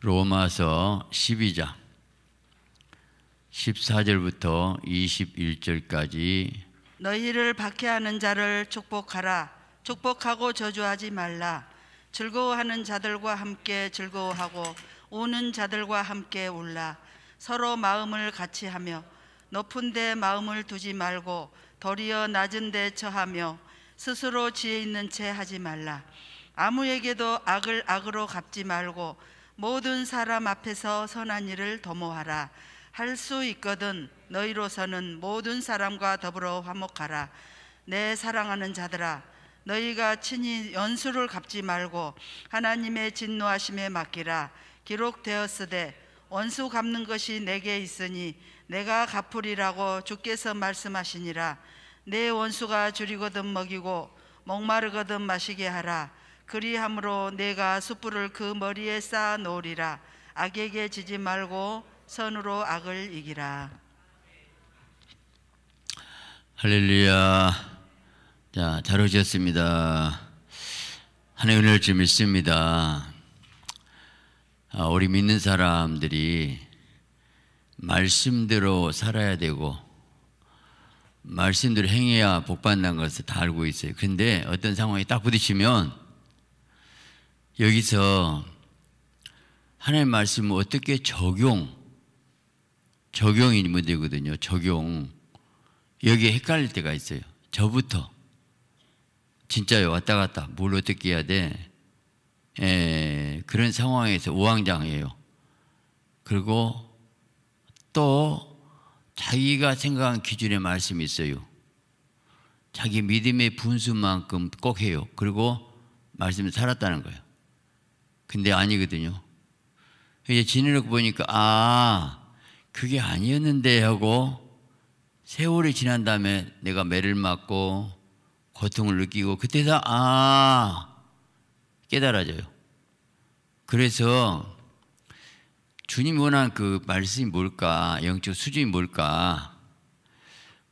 로마서 12장 14절부터 21절까지 너희를 박해하는 자를 축복하라. 축복하고 저주하지 말라. 즐거워하는 자들과 함께 즐거워하고 우는 자들과 함께 울라. 서로 마음을 같이 하며 높은 데 마음을 두지 말고 도리어 낮은 데 처하며 스스로 지혜 있는 채 하지 말라. 아무에게도 악을 악으로 갚지 말고 모든 사람 앞에서 선한 일을 도모하라. 할 수 있거든 너희로서는 모든 사람과 더불어 화목하라. 내 사랑하는 자들아 너희가 친히 연수를 갚지 말고 하나님의 진노하심에 맡기라. 기록되었으되 원수 갚는 것이 내게 있으니 내가 갚으리라고 주께서 말씀하시니라. 내 원수가 줄이거든 먹이고 목마르거든 마시게 하라. 그리함으로 내가 숯불을 그 머리에 쌓아 놓으리라. 악에게 지지 말고 선으로 악을 이기라. 할렐루야. 자, 잘 오셨습니다. 하나님 은혜를 좀 믿습니다. 아, 우리 믿는 사람들이 말씀대로 살아야 되고 말씀대로 행해야 복받는 것을 다 알고 있어요. 근데 어떤 상황이 딱 부딪히면 여기서 하나님 말씀을 어떻게 적용, 적용이 문제거든요. 적용. 여기에 헷갈릴 때가 있어요. 저부터. 진짜요. 왔다 갔다. 뭘 어떻게 해야 돼? 에, 그런 상황에서 우왕장해요. 그리고 또 자기가 생각한 기준의 말씀이 있어요. 자기 믿음의 분수만큼 꼭 해요. 그리고 말씀을 살았다는 거예요. 근데 아니거든요. 이제 지내놓고 보니까, 아, 그게 아니었는데 하고 세월이 지난 다음에 내가 매를 맞고 고통을 느끼고 그때서 아, 깨달아져요. 그래서 주님 원한 그 말씀이 뭘까, 영적 수준이 뭘까,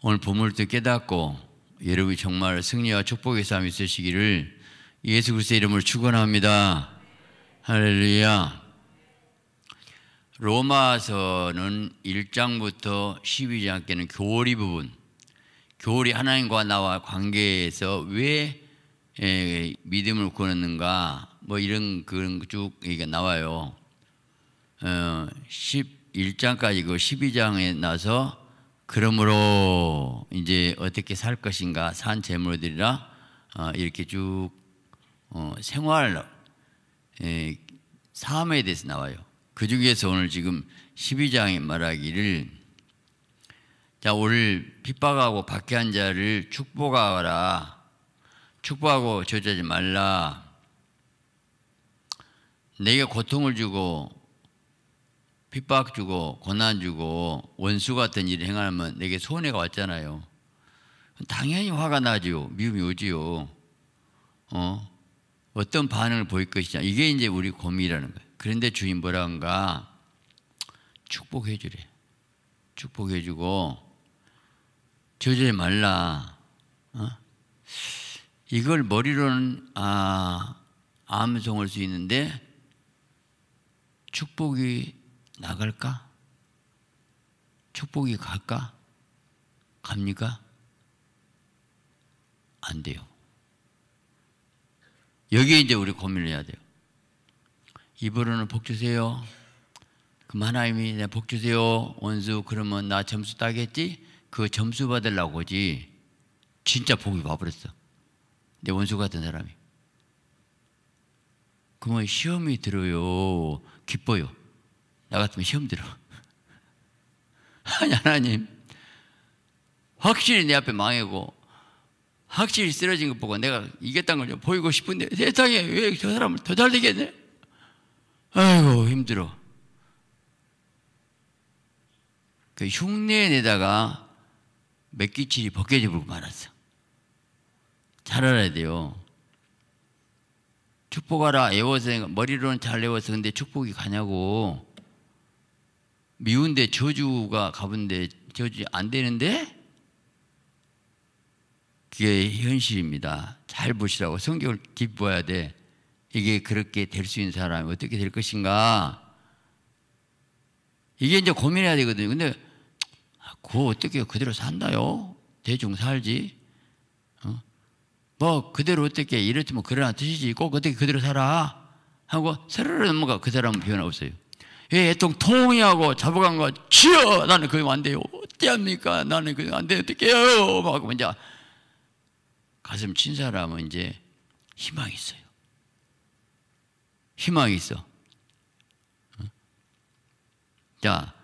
오늘 또 깨닫고 여러분이 정말 승리와 축복의 삶이 있으시기를 예수 그리스도의 이름을 축원합니다. 할렐루야. 로마서는 1장부터 12장께는 교리 부분, 교리 하나님과 나와 관계에서 왜 에, 믿음을 구하는가, 뭐 이런 그런 쭉 얘기가 나와요. 어, 11장까지 그 12장에 나서 그러므로 이제 어떻게 살 것인가, 산 재물들이라 어, 이렇게 쭉 어, 생활 에, 삶에 대해서 나와요. 그 중에서 오늘 지금 12장에 말하기를 자 오늘 핍박하고 박해한 자를 축복하라. 축복하고 저주하지 말라. 내게 고통을 주고 핍박 주고 고난 주고 원수 같은 일을 행하면 내게 손해가 왔잖아요. 당연히 화가 나지요. 미움이 오지요. 어? 어떤 반응을 보일 것이냐 이게 이제 우리 고민이라는 거예요 그런데 주인 뭐라 한가? 축복해 주래. 축복해 주고 저주지 말라. 어? 이걸 머리로는 아 암송할 수 있는데 축복이 나갈까? 축복이 갈까? 갑니까? 안 돼요. 여기에 이제 우리 고민을 해야 돼요. 입으로는 복 주세요. 그럼 하나님이 내 복 주세요. 원수 그러면 나 점수 따겠지? 그 점수 받으려고 지 진짜 복이 와버렸어. 내 원수 같은 사람이. 그러면 시험이 들어요. 기뻐요. 나 같으면 시험 들어. 아니 하나님 확실히 내 앞에 망하고 확실히 쓰러진 것 보고 내가 이겼다는 걸 보이고 싶은데 세상에 왜 저 사람을 더잘 되겠네? 아이고 힘들어. 그 흉내에 내다가 맥기칠이 벗겨져 버리고 말았어. 잘 알아야 돼요. 축복하라 애워서 머리로는 잘 애워서 근데 축복이 가냐고 미운데 저주가 가본데 저주 안 되는데 그게 현실입니다. 잘 보시라고 성경을 봐야 돼. 이게 그렇게 될 수 있는 사람이 어떻게 될 것인가? 이게 이제 고민해야 되거든요. 근데 아, 그거 어떻게 그대로 산다요? 대충 살지. 어? 뭐 그대로 어떻게 이렇지뭐 그러나 뜻이지. 꼭 어떻게 그대로 살아 하고 서로 넘어가 그 사람은 변화 없어요. 예, 애통 통이하고 잡아간 거 치어 나는 그거 안 돼요. 어찌합니까? 나는 그거 안 돼. 어떡해요? 막 하고 이제 가슴 친 사람은 이제 희망이 있어요. 희망이 있어. 자,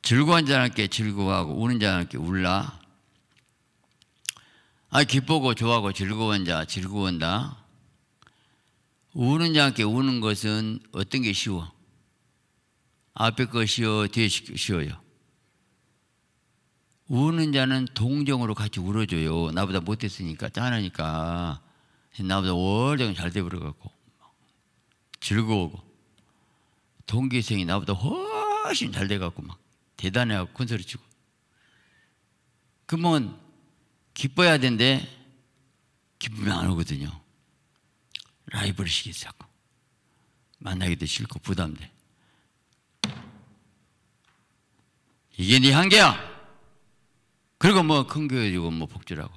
즐거운 자함께 즐거워하고 우는 자함께 울라. 아, 기쁘고 좋아하고 즐거운 자 즐거운다. 우는 자함께 우는 것은 어떤 게 쉬워? 앞에 거 쉬워, 뒤에 쉬워요. 우는 자는 동정으로 같이 울어줘요. 나보다 못했으니까 짠하니까 나보다 월등 잘 돼버려갖고 즐거우고 동기생이 나보다 훨씬 잘 돼갖고 막 대단해갖고 큰 소리 치고 그러면 기뻐야 되는데 기쁘면 안 오거든요. 시키지 자꾸 만나기도 싫고 부담돼. 이게 네 한계야. 그리고 뭐 큰 교회 주고 뭐 복주라고.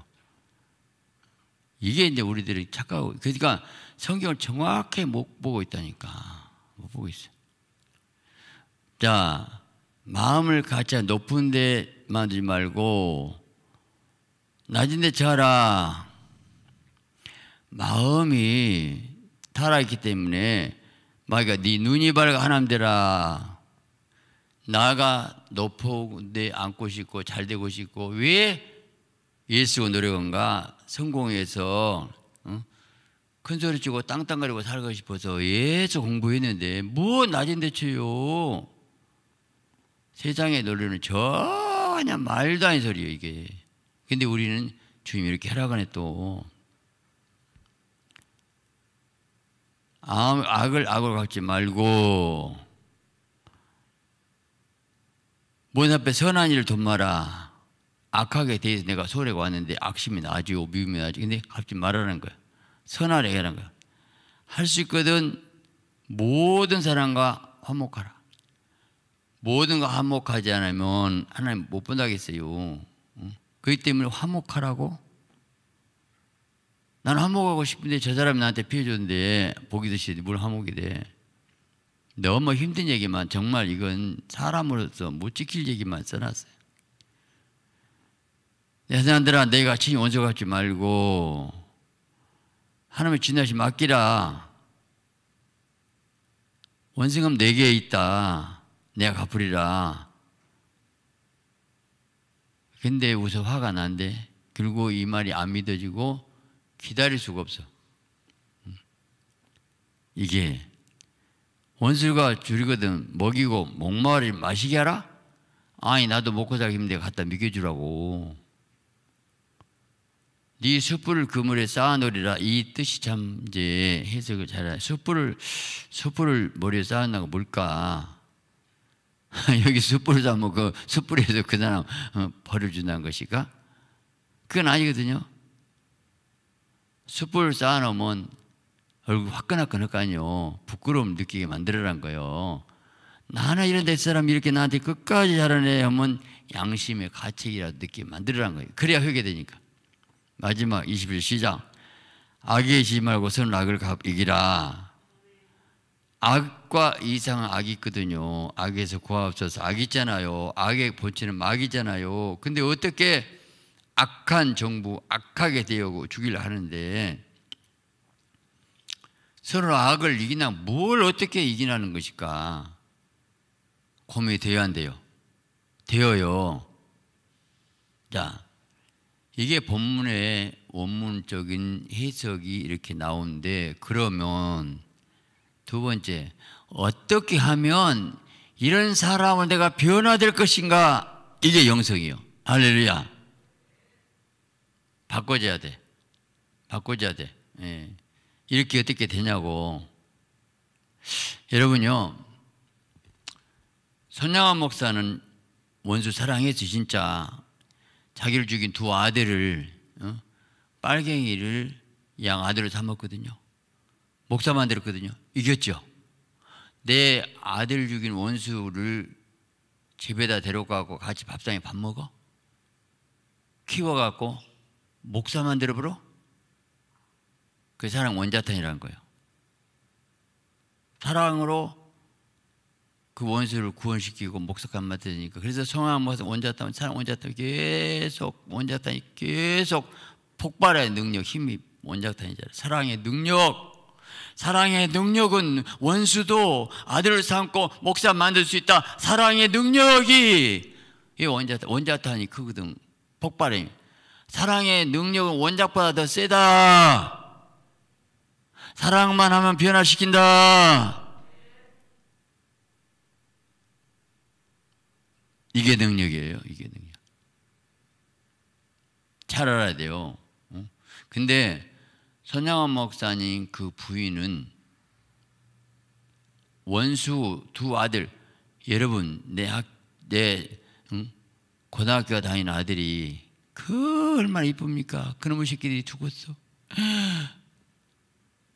이게 이제 우리들이 착각하고 그러니까 성경을 정확히 못 보고 있다니까 못 보고 있어. 자 마음을 갖자 높은 데 만들지 말고 낮은 데 자라. 마음이 타락했기 때문에 마이가 네 눈이 밝아 하나님 되라. 나가 높은데 앉고 싶고 잘 되고 싶고 왜 예수 노력한가? 성공해서 어? 큰 소리 치고 땅땅거리고 살고 싶어서 예수 공부했는데 뭐 낮은 대처요? 세상의 노래는 전혀 말도 안 소리예요 이게. 근데 우리는 주님이 이렇게 하라가네 또. 악을 악을 갖지 말고 문 앞에 선한 일을 돈마라. 악하게 대해서 내가 소리가 왔는데 악심이 나지요 미움이 나지. 근데 갚지 말라는 거야. 선하게 하는 거야. 할 수 있거든 모든 사람과 화목하라. 모든 거 화목하지 않으면 하나님 못 본다겠어요. 그렇기 때문에 화목하라고? 나는 화목하고 싶은데 저 사람이 나한테 피해줬는데 보기 드시 뭘 화목이 돼 너무 힘든 얘기만 정말 이건 사람으로서 못 지킬 얘기만 써놨어요. 여자들아 내가 친히 원수 갖지 말고 하나님의 진하시 맡기라. 원승은 네개 있다. 내가 갚으리라. 근데 우선 화가 난데 결국 이 말이 안 믿어지고 기다릴 수가 없어. 이게 원수가 줄이거든 먹이고 목마를 마시게 하라? 아니 나도 먹고 살기 힘든데 갖다 먹여주라고. 네 숯불을 그물에 쌓아놓으리라. 이 뜻이 참 이제 해석을 잘해. 숯불을 숯불을 머리에 쌓아놓은 거 뭘까? 여기 숯불을 쌓으면 그 숯불에서 그 사람 어, 버려준다는 것일까? 그건 아니거든요. 숯불을 쌓아놓으면 얼굴 화끈화끈할 거 아니요. 부끄러움 느끼게 만들어란 거예요. 나나 이런 데 사람 이렇게 나한테 끝까지 잘하네 하면 양심의 가책이라도 느끼게 만들어란 거예요. 그래야 회개되니까. 마지막 21 시작. 악에 지 말고 선 악을 이기라. 악과 이상은 악이 있거든요. 악에서 구하옵소서. 악 있잖아요. 악의 본체는 막이잖아요. 근데 어떻게 악한 정부, 악하게 되고 죽이려 하는데 서로 악을 이기나 뭘 어떻게 이기나는 것일까? 고민이 되어야 한대요. 되어요. 자, 이게 본문의 원문적인 해석이 이렇게 나오는데 그러면 두 번째 어떻게 하면 이런 사람을 내가 변화될 것인가 이게 영성이요. 할렐루야. 바꿔줘야 돼. 바꿔줘야 돼. 예. 이렇게 어떻게 되냐고. 여러분요, 손양한 목사는 원수 사랑해서 진짜 자기를 죽인 두 아들을, 어? 빨갱이를 양 아들을 삼았거든요. 목사 만 들었거든요. 이겼죠. 내 아들 죽인 원수를 집에다 데려가고 같이 밥상에 밥 먹어? 키워갖고 목사 만들어버려? 그 사랑 원자탄이라는 거예요. 사랑으로 그 원수를 구원시키고 목사감 맡으니까 그래서 목사 원자탄 사랑 원자탄 계속 원자탄이 계속 폭발의 능력 힘이 원자탄이잖아요. 사랑의 능력 사랑의 능력은 원수도 아들을 삼고 목사 만들 수 있다. 사랑의 능력이 이 원자탄 원자탄이 크거든. 폭발이 사랑의 능력은 원작보다 더 세다. 사랑만 하면 변화시킨다. 이게 능력이에요. 이게 능력. 잘 알아야 돼요. 어? 근데 선양원 목사님 그 부인은 원수 두 아들 여러분 내 학, 내 응? 고등학교 다니는 아들이 그 얼마나 이쁩니까? 그놈의 새끼들이 죽었어.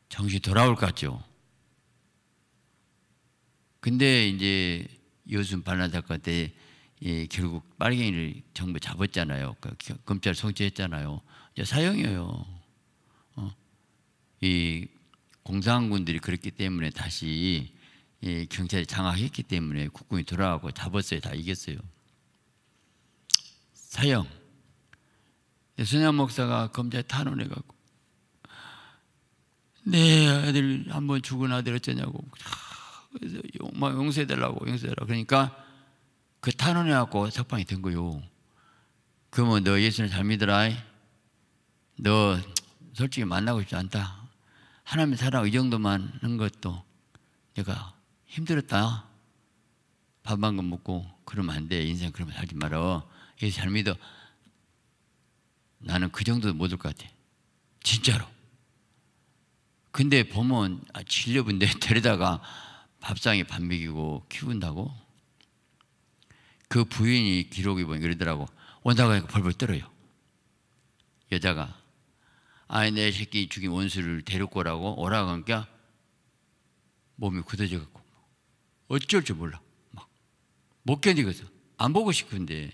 정신 돌아올 것 같죠. 근데 이제 여순 반란 사건 때 예, 결국 빨갱이를 정부 잡았잖아요. 그 검찰 송치했잖아요. 이제 사형이에요. 어? 이 공산군들이 그렇기 때문에 다시 예, 경찰이 장악했기 때문에 국군이 돌아가고 잡았어요. 다 이겼어요. 사형. 순양 목사가 검찰에 탄원해갖고 내 아들 한 번 죽은 아들 어쩌냐고 그래서 막 용서해달라고 용서해달라고 그러니까 그 탄원해갖고 석방이 된 거요. 그러면 너 예수를 잘 믿어라. 너 솔직히 만나고 싶지 않다. 하나님의 사랑 이 정도만 한 것도 내가 힘들었다. 밥 한 건 먹고 그러면 안 돼. 인생 그러면 살지 말어. 예수 잘 믿어. 나는 그 정도도 못올것 같아. 진짜로. 근데 보면 아, 질려본데 데려다가 밥상에 밥 먹이고 키운다고? 그 부인이 기록이 보니 그러더라고. 온다고 벌벌 떨어요. 여자가. 아이, 내 새끼 죽인 원수를 데리고 오라고 오라고 하니까 몸이 굳어져 갖고 어쩔 줄 몰라. 막. 못 견디겠어. 안 보고 싶은데.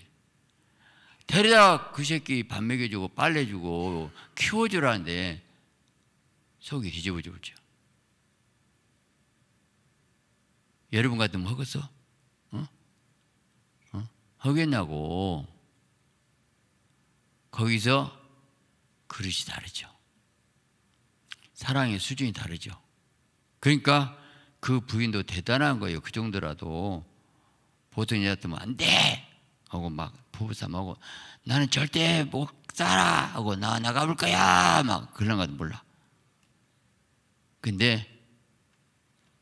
데려다 그 새끼 밥 먹여주고 빨래주고 키워주라는데 속이 뒤집어져 버죠. 여러분 같으면 허겠어? 어? 어? 허겠냐고. 거기서 그릇이 다르죠. 사랑의 수준이 다르죠. 그러니까 그 부인도 대단한 거예요. 그 정도라도 보통 여자들은 안 돼! 하고 막 부부싸움하고 나는 절대 못 살아! 하고 나 나가볼 거야! 막 그런 것도 몰라. 근데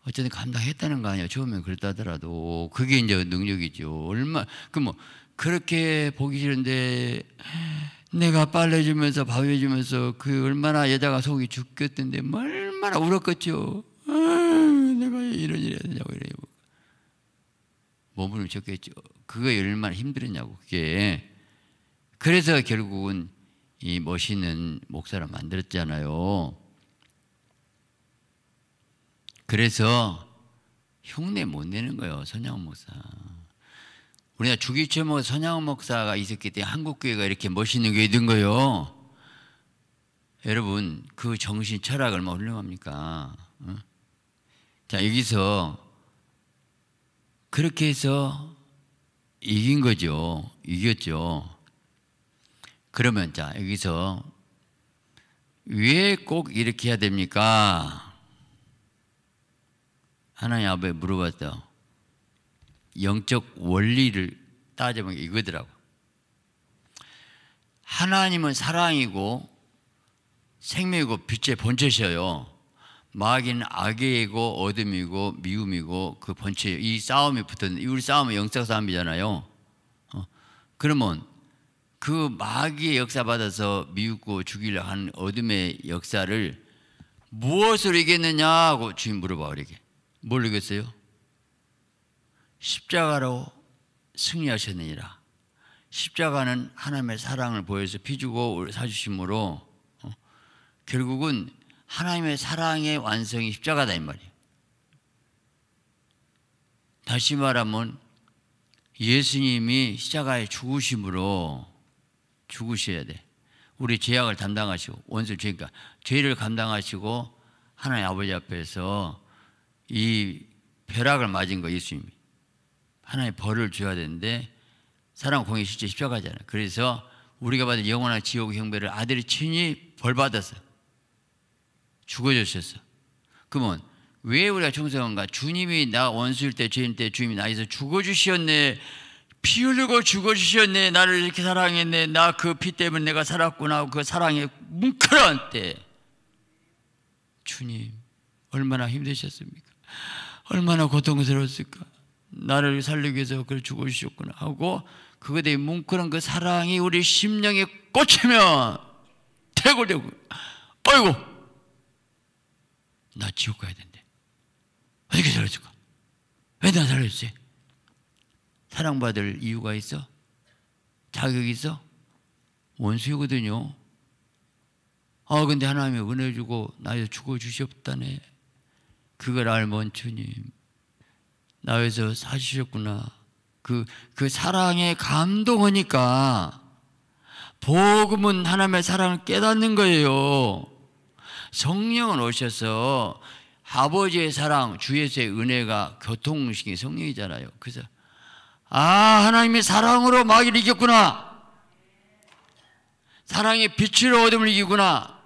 어쨌든 감당했다는 거 아니야. 처음엔 그랬다더라도 그게 이제 능력이죠. 얼마 그뭐 그렇게 보기 싫은데 내가 빨래 주면서 밥 해주면서 그 얼마나 여자가 속이 죽겠던데 얼마나 울었겠죠. 아, 내가 이런 일 해야 되냐고 이래 몸을 쳤겠죠. 그거 얼마나 힘들었냐고 그게. 그래서 결국은 이 멋있는 목사를 만들었잖아요. 그래서 흉내 못 내는 거예요, 선양 목사. 우리가 주기철 선양 목사가 있었기 때문에 한국교회가 이렇게 멋있는 교회 된 거예요. 여러분, 그 정신 철학 얼마나 훌륭합니까? 어? 자, 여기서 그렇게 해서 이긴 거죠. 이겼죠. 그러면 자, 여기서 왜 꼭 이렇게 해야 됩니까? 하나님 아버지 물어봤어. 영적 원리를 따져보면 이거더라고. 하나님은 사랑이고 생명이고 빛의 본체셔요. 마귀는 악이고 어둠이고 미움이고 그 본체 이 싸움이 붙었는 우리 싸움은 영적 싸움이잖아요. 어? 그러면 그 마귀의 역사 받아서 미웃고 죽이려 한 어둠의 역사를 무엇으로 이겼느냐고 주인 물어봐 우리에게. 뭘 이겼어요? 십자가로 승리하셨느니라. 십자가는 하나님의 사랑을 보여서 피주고 사주심으로 어? 결국은 하나님의 사랑의 완성이 십자가다 이 말이에요. 다시 말하면 예수님이 십자가에 죽으심으로 죽으셔야 돼. 우리 죄악을 담당하시고 원수 죄니까 죄를 감당하시고 하나님 아버지 앞에서 이 벼락을 맞은 거 예수님이 하나님 벌을 줘야 되는데 사랑 공의 실제 십자가잖아요. 그래서 우리가 받은 영원한 지옥 형벌을 아들이 친히 벌 받았어. 죽어주셨어. 그러면 왜 우리가 충성한가? 주님이 나 원수일 때 죄인 때 주님이 나에서 죽어주셨네. 피 흘리고 죽어주셨네. 나를 이렇게 사랑했네. 나 그 피 때문에 내가 살았구나. 그 사랑에 뭉클한 때 주님 얼마나 힘드셨습니까? 얼마나 고통스러웠을까? 나를 살리기 위해서 그걸 죽어주셨구나 하고 그거에 대해 뭉클한 그 사랑이 우리 심령에 꽂히면 태고되고 어이구 나 지옥 가야 된대 어떻게 살려줄까? 왜 나 살려주지? 사랑받을 이유가 있어? 자격이 있어? 원수이거든요 아 근데 하나님이 은혜 주고 나에서 죽어주셨다네 그걸 알면 주님 나에서 사주셨구나 그, 그 사랑에 감동하니까 복음은 하나님의 사랑을 깨닫는 거예요. 성령은 오셔서 아버지의 사랑, 주 예수의 은혜가 교통식이 성령이잖아요. 그래서 아 하나님의 사랑으로 마귀를 이겼구나. 사랑의 빛으로 어둠을 이기구나.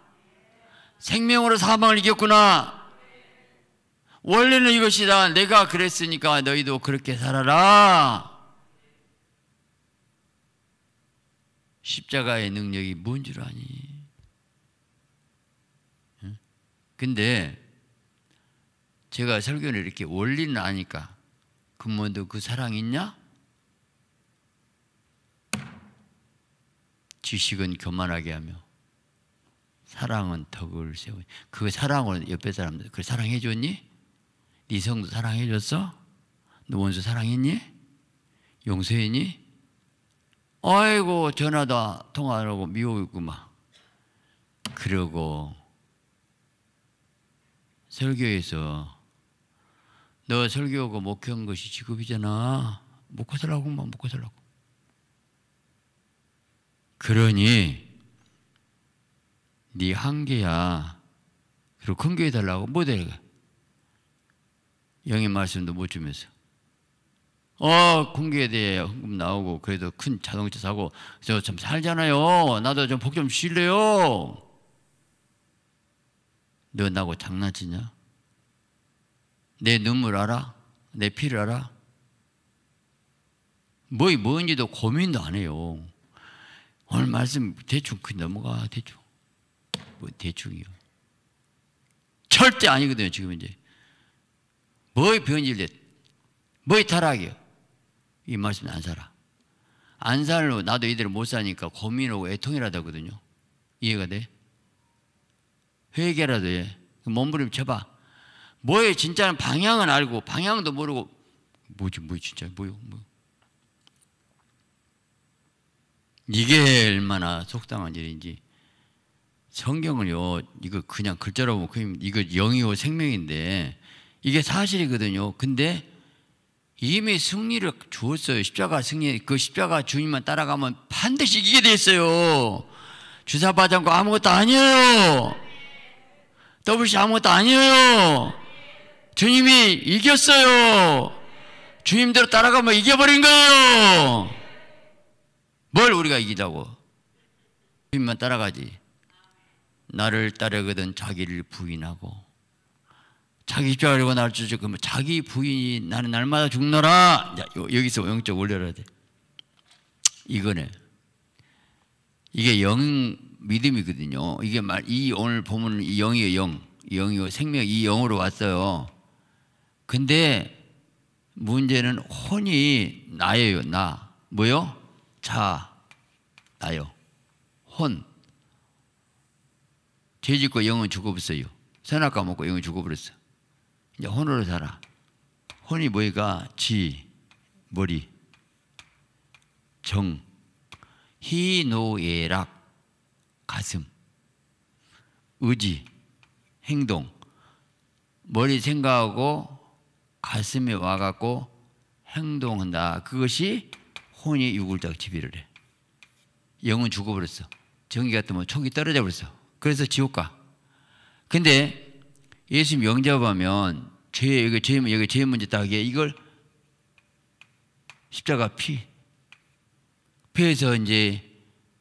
생명으로 사망을 이겼구나. 원래는 이것이다. 내가 그랬으니까 너희도 그렇게 살아라. 십자가의 능력이 뭔 줄 아니? 근데 제가 설교를 이렇게 원리는 아니까 근무도 그 사랑 있냐? 지식은 교만하게 하며 사랑은 덕을 세우. 그 사랑을 옆에 사람들 그 사랑해 줬니? 네 성도 사랑해 줬어? 너 원수 사랑했니? 용서했니? 아이고 전화다 통화하라고 미워있구만 그러고 설교에서 너 설교하고 목회한 것이 직업이잖아 먹고 살라고만 먹고 살라고 그러니 네 한계야 그리고 큰 교회 달라고 못 해가 영의 말씀도 못 주면서 어, 공기에 대해 헌금 나오고 그래도 큰 자동차 사고 저 좀 살잖아요. 나도 좀복좀 쉴래요. 너 나하고 장난치냐? 내 눈물 알아? 내 피를 알아? 뭐이 뭔지도 고민도 안 해요. 오늘 말씀 대충 그 넘어가 대충 뭐 대충이요. 절대 아니거든요 지금 이제 뭐의 변질돼 뭐의 타락이요. 이 말씀 안 살아. 안 살로 나도 이대로 못 사니까 고민하고 애통이라도 하거든요. 이해가 돼? 회개라도 해. 몸부림 쳐봐. 뭐에 진짜는 방향은 알고 방향도 모르고 뭐지 뭐 진짜 뭐요 뭐. 이게 얼마나 속상한 일인지 성경을요 이거 그냥 글자로 보면 이거 영이요 생명인데 이게 사실이거든요. 근데 이미 승리를 주었어요. 십자가 승리, 그 십자가 주님만 따라가면 반드시 이기게 돼 있어요. 주사 받지 않고 아무것도 아니에요. 더블시 아무것도 아니에요. 주님이 이겼어요. 주님대로 따라가면 이겨버린 거예요. 뭘 우리가 이기자고? 주님만 따라가지. 나를 따르거든 자기를 부인하고 자기 입장하려고 날 주죠. 그러면 자기 부인이 나는 날마다 죽노라. 여기서 영적 올려야 돼. 이거네. 이게 영 믿음이거든요. 이게 말, 이 오늘 보면 이 영이에요, 영. 영이고 생명, 이 영으로 왔어요. 근데 문제는 혼이 나예요, 나. 뭐요? 자, 나요. 혼. 죄 짓고 영은 죽어버렸어요. 선악과 먹고 영은 죽어버렸어. 이제 혼으로 살아. 혼이 뭐가 지, 머리, 정, 희노예락, 가슴, 의지, 행동. 머리 생각하고 가슴에 와갖고 행동한다. 그것이 혼이 딱 지배를 해. 영은 죽어버렸어. 전기가 뜨면 촉이 떨어져 버렸어. 그래서 지옥 가. 근데 예수님 영접하면 죄 여기 죄 여기 죄 문제 딱에 이걸 십자가 피 피해서 이제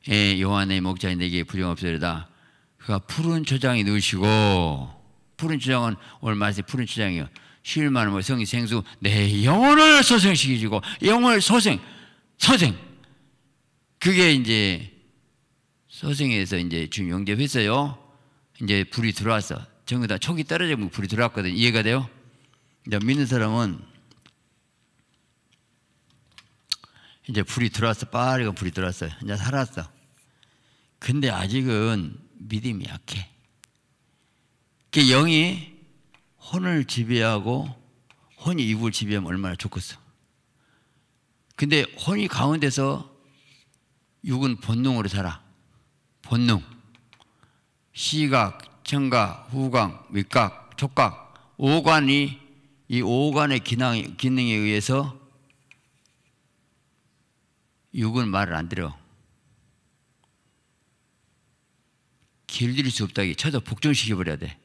예, 요한의 목자인 내게 부정 없으리다. 그가 푸른 초장에 넣으시고 푸른 초장은 오늘 말씀 푸른 초장이요. 쉴만한 뭐 성이 생수 내 영혼을 소생시키시고 영혼을 소생 소생 그게 이제 소생에서 이제 주 영접했어요. 이제 불이 들어왔어. 전부 다 촉이 떨어지면 불이 들어왔거든. 이해가 돼요? 이제 믿는 사람은 이제 불이 들어왔어. 빠르게 불이 들어왔어요. 이제 살았어. 근데 아직은 믿음이 약해. 그 영이 혼을 지배하고 혼이 입을 지배하면 얼마나 좋겠어. 근데 혼이 가운데서 육은 본능으로 살아. 본능. 시각, 청각, 후각,味각, 촉각, 오관이 이 오관의 기능, 기능에 의해서 육은 말을 안 들어. 길들일 수 없다기 쳐서 복종시켜버려야 돼.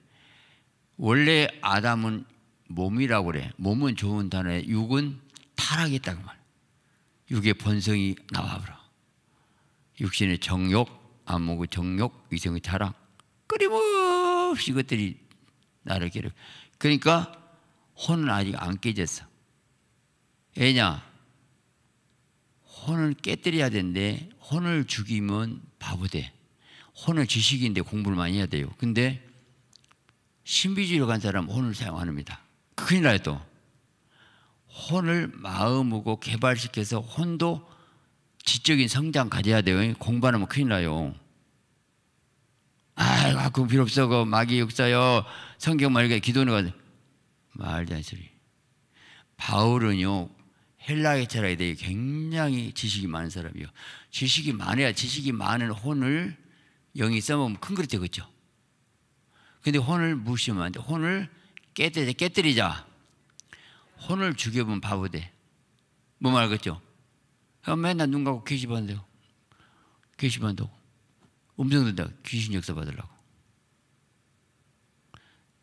원래 아담은 몸이라고 그래. 몸은 좋은 단어에 육은 타락했다고 말. 육의 본성이 나와버려. 육신의 정욕, 안목의 정욕, 위성의 타락. 끊 임없이 이것들이 나를 괴롭. 그러니까 혼은 아직 안 깨졌어. 왜냐? 혼을 깨뜨려야 되는데 혼을 죽이면 바보 돼. 혼을 지식인데 공부를 많이 해야 돼요. 근데 신비주의로 간 사람은 혼을 사용 안 합니다. 큰일 나요 또. 혼을 마음으로 개발시켜서 혼도 지적인 성장 가져야 돼요. 공부하면 큰일 나요. 아, 그거 필요 없어. 그 마귀 역사요. 성경만 이렇게 기도는 거 말도 안 소리. 바울은요, 헬라에 철학에 대해 굉장히 지식이 많은 사람이요. 지식이 많아야 지식이 많은 혼을 영이 써먹으면 큰 그릇 되겠죠. 근데 혼을 무시하면 안 돼. 혼을 깨뜨리자, 깨뜨리자. 혼을 죽여보면 바보 돼. 뭐 말겠죠? 그럼 맨날 눈 감고 게시판대요. 게시판도 음성 듣다 귀신 역사 받으려고.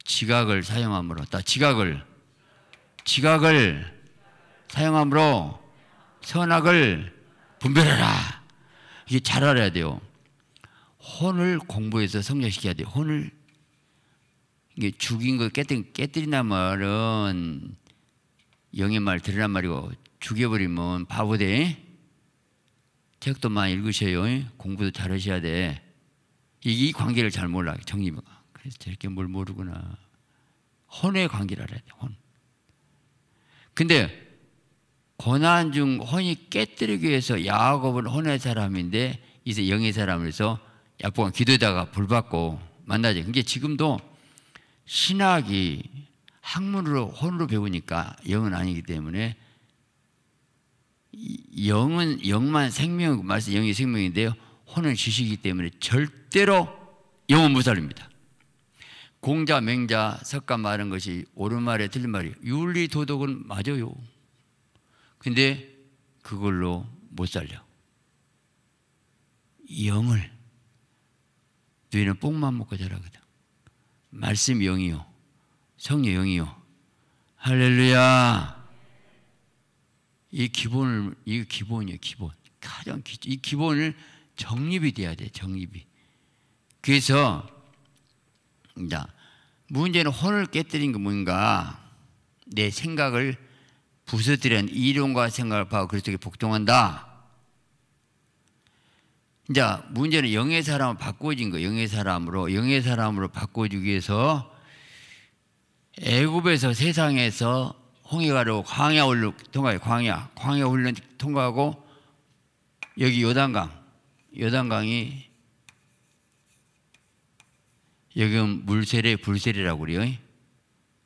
지각을 사용함으로, 다 지각을, 지각을 사용함으로 선악을 분별하라. 이게 잘 알아야 돼요. 혼을 공부해서 성장시켜야 돼요. 혼을 이게 죽인 거 깨뜨린, 깨뜨린단 말은 영의 말 들으란 말이고 죽여버리면 바보 돼. 책도 많이 읽으셔요. 공부도 잘 하셔야 돼. 이 관계를 잘 몰라. 정리가. 그래서 저렇게 뭘 모르구나. 혼의 관계를 알아야 돼. 혼. 근데 고난 중 혼이 깨뜨리기 위해서 야곱은 혼의 사람인데 이제 영의 사람으로서 약복한 기도에다가 불 받고 만나죠. 그게 지금도 신학이 학문으로 혼으로 배우니까 영은 아니기 때문에 영은 영만 생명 말씀 영이 생명인데요. 혼은 지식이기 때문에 절대로 영은 못 살립니다. 공자 맹자 석가 말한 것이 옳은 말에 틀린 말이 윤리 도덕은 맞아요. 근데 그걸로 못 살려. 영을 너희는 뽕만 먹고 자라거든. 말씀 영이요. 성령 영이요. 할렐루야. 이 기본을 이 기본이에요. 기본. 가장 기, 이 기본을 정립이 돼야 돼. 정립이. 그래서 문제는 혼을 깨뜨린 게 뭔가 내 생각을 부서뜨린 이론과 생각을 파고 그리스도에 복종한다. 이제 문제는 영의 사람을 바꿔진 거, 영의 사람으로 영의 사람으로 바꿔주기 위해서 애굽에서 세상에서 홍해가로 광야 훈련 통과해 광야 광야 훈련 통과하고 여기 요단강 요단강이 여기는 물세례 불세례라고 그래요.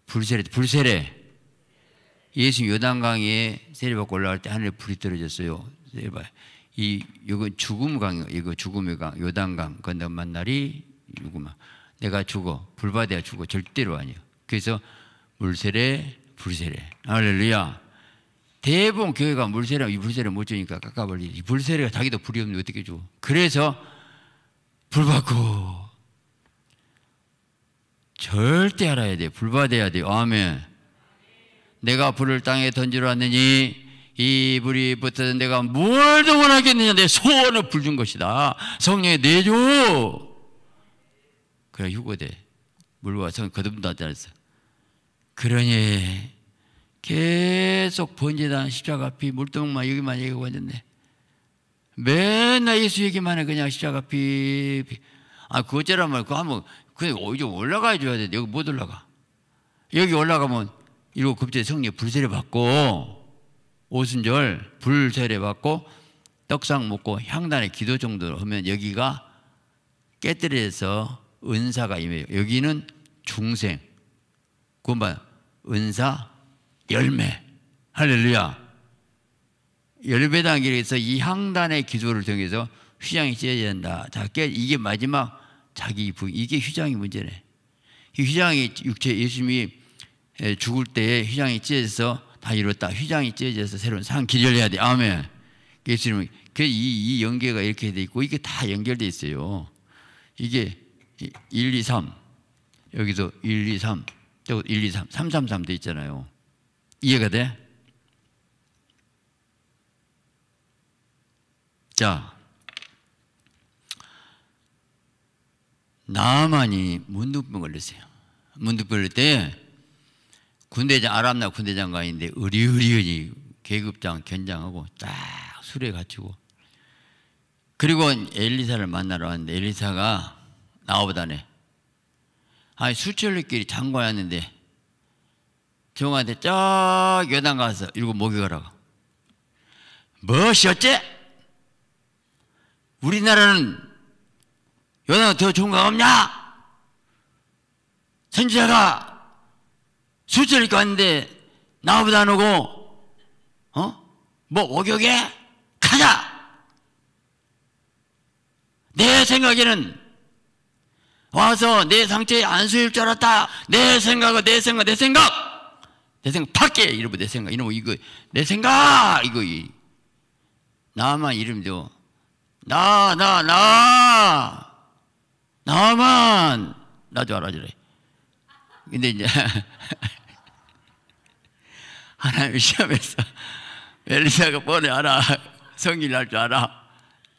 불세례 불세례 예수 요단강에 세례받고 올라갈 때 하늘에 불이 떨어졌어요. 이 이거 죽음 강 이거 죽음의 강 요단강 건너 만 날이 누구만 내가 죽어 불받아야 죽어 절대로 아니요. 그래서 물세례 불세례 할렐루야 대부분 교회가 물세례, 이 물세례 못 주니까 깎아버리지. 물세례가 자기도 불이 없는데 어떻게 줘. 그래서 불 받고 절대 알아야 돼. 불 받아야 돼. 아멘. 내가 불을 땅에 던지러 왔느니 이 불이 붙어서 내가 뭘 더 원하겠느냐 내 소원을 불 준 것이다. 성령에 내줘. 그래 휴고돼. 물과 성 거듭도 하지 않았어. 그러니 계속 번지다 십자가 피 물동만 여기만 얘기하고 있는데 맨날 예수 얘기만 해 그냥 십자가 피, 피. 아 그거처럼 말 그거 하면 그냥 오히려 올라가 줘야 돼. 여기 못 올라가. 여기 올라가면 이러고 급제 성령 불세례 받고 오순절 불세례 받고 떡상 먹고 향단의 기도 정도로 하면 여기가 깨뜨려서 은사가 임해요. 여기는 중생. 그건 은사 열매. 할렐루야. 열배 단계에서 이 향단의 기도를 통해서 휘장이 찢어야 된다. 자, 이게 마지막 자기 부 이게 휘장이 문제네. 이 휘장이 육체 예수님이 죽을 때에 휘장이 찢어져서 다 이뤘다. 휘장이 찢어져서 새로운 상 기절해야 돼. 아멘. 예수님은 그 이, 이 연계가 이렇게 돼 있고 이게 다 연결돼 있어요. 이게 1, 2, 3 여기도 1, 2, 3 또 1, 2, 3 3, 3, 3돼 있잖아요. 이해가 돼? 자, 나만이 문득병 걸렸어요. 문득병 걸릴 때 군대장 아람나 군대장관인데 의리의리하니 계급장 견장하고 딱 술에 갇히고 그리고 엘리사를 만나러 왔는데 엘리사가 나오보다네 아니 수철리끼리 장관이었는데 종한테 쫙 여당 가서 일곱 목욕하라고. 무엇이었지? 우리나라는 여당 더 좋은 거 없냐? 선지자가 수철 입고 왔는데 나보다 안 오고 어? 뭐 목욕에 가자. 내 생각에는 와서 내 상처에 안수일 줄 알았다. 내 생각은 내 생각, 내 생각. 내 생각 밖에 이러면 내 생각 이러면 이거 내 생각! 이거 이 나만 이름도 나 나 나! 나 만! 나도 알아주래. 근데 이제 하나님 시험에서 엘리사가 뻔히 알아. 성질 날 줄 알아.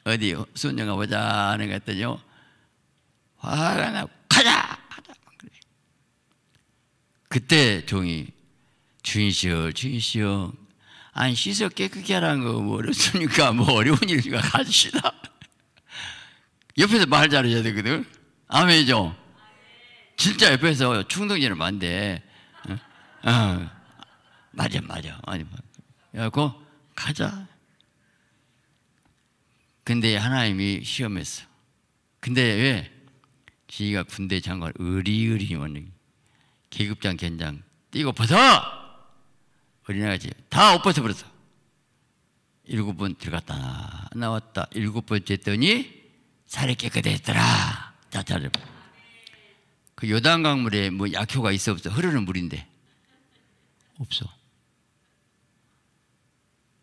어디 순정가 보자. 하는 거 했더니요. 화가 나고 가자! 그때 종이 주인시여 주인시여. 안 씻어 깨끗게 하라는 거 뭐 어렵습니까? 뭐 어려운 일이가 가시다. 옆에서 말 잘해야 되거든. 아멘이죠? 진짜 옆에서 충동질을 어. 맞아 맞아. 아니 그래갖고 가자. 근데 하나님이 시험했어. 근데 왜? 지가 군대 장관 의리의리 원능 계급장 견장 뛰고 벗어 어린아이지. 다옷 벗어버렸어. 일곱 번 들어갔다 나왔다. 일곱 번째 했더니 살이 깨끗했더라. 자, 잘. 그 요단 강물에 뭐 약효가 있어 없어? 흐르는 물인데. 없어.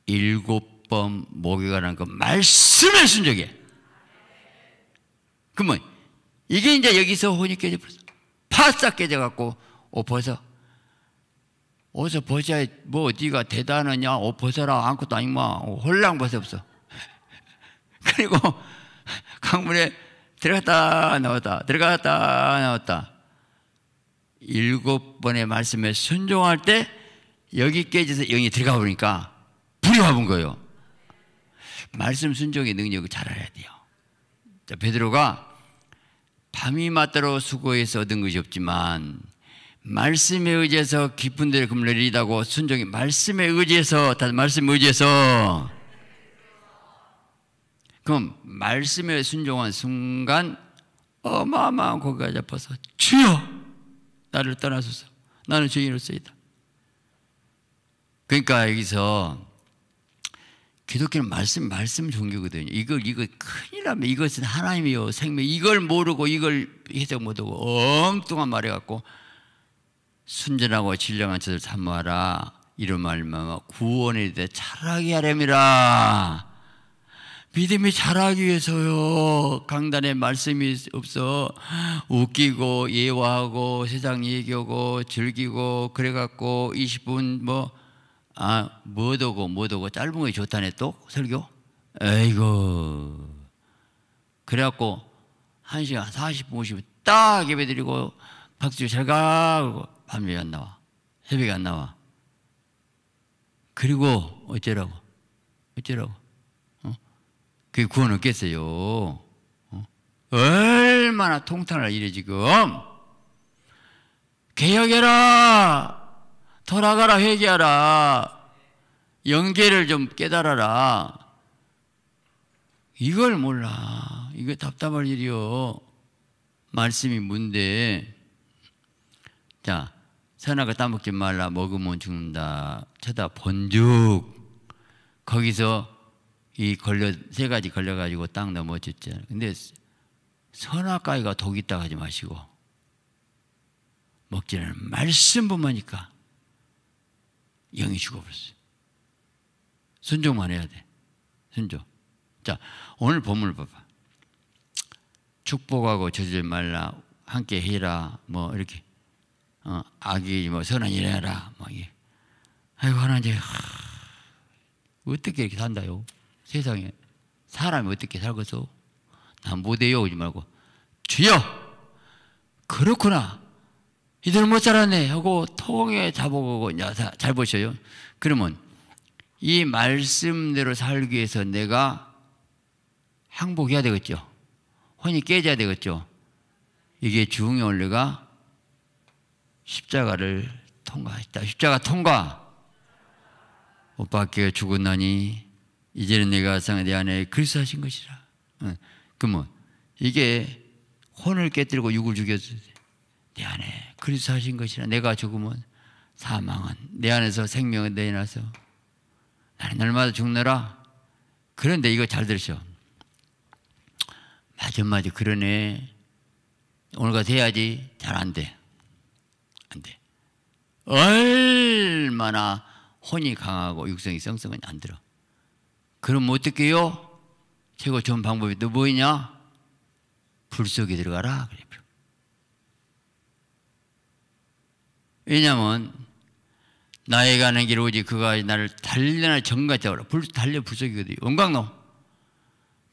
일곱 번 목욕하는 그 말씀의 순적에 그러면 이게 이제 여기서 혼이 깨져버렸어. 파싹 깨져갖고 옷 벗어 어디서 벗어야 뭐 어디가 대단하냐? 옷 벗어라. 아무것도 아니마 홀랑 벗어 없어. 그리고 강물에 들어갔다 나왔다. 들어갔다 나왔다. 일곱 번의 말씀에 순종할 때 여기 깨져서 영이 들어가 보니까 불이 와본 거예요. 말씀 순종의 능력을 잘 알아야 돼요. 자, 베드로가 밤이 맞도록 수고해서 얻은 것이 없지만 말씀에 의지해서 깊은 데를 금을 내리다고 순종이 말씀에 의지해서 다 말씀에 의지해서. 그럼 말씀에 순종한 순간 어마어마한 고개가 잡아서 주여! 나를 떠나소서. 나는 죄인으로서이다. 그러니까 여기서 기독교는 말씀 말씀 종교거든요. 이걸 이거 큰일 나면 이것은 하나님이요 생명. 이걸 모르고 이걸 해석 못하고 엉뚱한 말해갖고 순전하고 진정한 자들 사모하라. 이런 말만 구원에 대해 잘하게 하렴이라. 믿음이 자라기 위해서요. 강단에 말씀이 없어 웃기고 예화하고 세상 얘기하고 즐기고 그래갖고 20분 뭐 아, 뭐도고 뭐도고 짧은 거 좋다네 또 설교? 에이고 그래갖고 1시간 40분 50분 딱 예배 드리고 박수 잘 가고 밤에 안 나와 새벽에 안 나와 그리고 어쩌라고 어쩌라고 그게 구원 없겠어요. 어? 얼마나 통탄할 일이 지금. 개혁해라. 돌아가라, 회개하라. 영계를 좀 깨달아라. 이걸 몰라. 이거 답답할 일이요. 말씀이 뭔데. 자, 선악을 따먹지 말라. 먹으면 죽는다. 쳐다 본죽. 거기서 이 걸려 세 가지 걸려 가지고 딱 넘어졌잖아요. 근데 선악과가 독 있다 하지 마시고 먹지는 말씀 보니까 영이 죽어버렸어요. 순종만 해야 돼. 순종. 자 오늘 본문을 봐봐. 축복하고 저주지 말라 함께 해라 뭐 이렇게 어, 악이 뭐 선한 일 해라. 뭐 이게. 아이고 하나님 어떻게 이렇게 산다요? 세상에. 사람이 어떻게 살겠어? 난 못해요. 오지 말고. 주여! 그렇구나. 이들 못 살았네. 하고 통에 잡아보고 잘 보셔요. 그러면 이 말씀대로 살기 위해서 내가 항복해야 되겠죠? 혼이 깨져야 되겠죠? 이게 중의 원리가 십자가를 통과했다 십자가 통과 못 밖에 죽었나니 이제는 내가 내 안에 그리스도 하신 것이라. 그러면 이게 혼을 깨뜨리고 육을 죽였을 내 안에 그리스도 하신 것이라. 내가 죽으면 사망은 내 안에서 생명은 내놔서 나는 날마다 죽느라. 그런데 이거 잘 들으셔. 맞아 맞아 그러네. 오늘가 돼야지 잘 안 돼. 안 돼. 얼마나 혼이 강하고 육성이 성성은 안 들어. 그럼 어떻게 해요? 최고 좋은 방법이 또 뭐냐? 불 속에 들어가라. 왜냐하면 나에 가는 길 오직 그가 나를 달려나 정같이 오라. 불 달려 불 속이거든요. 원광로.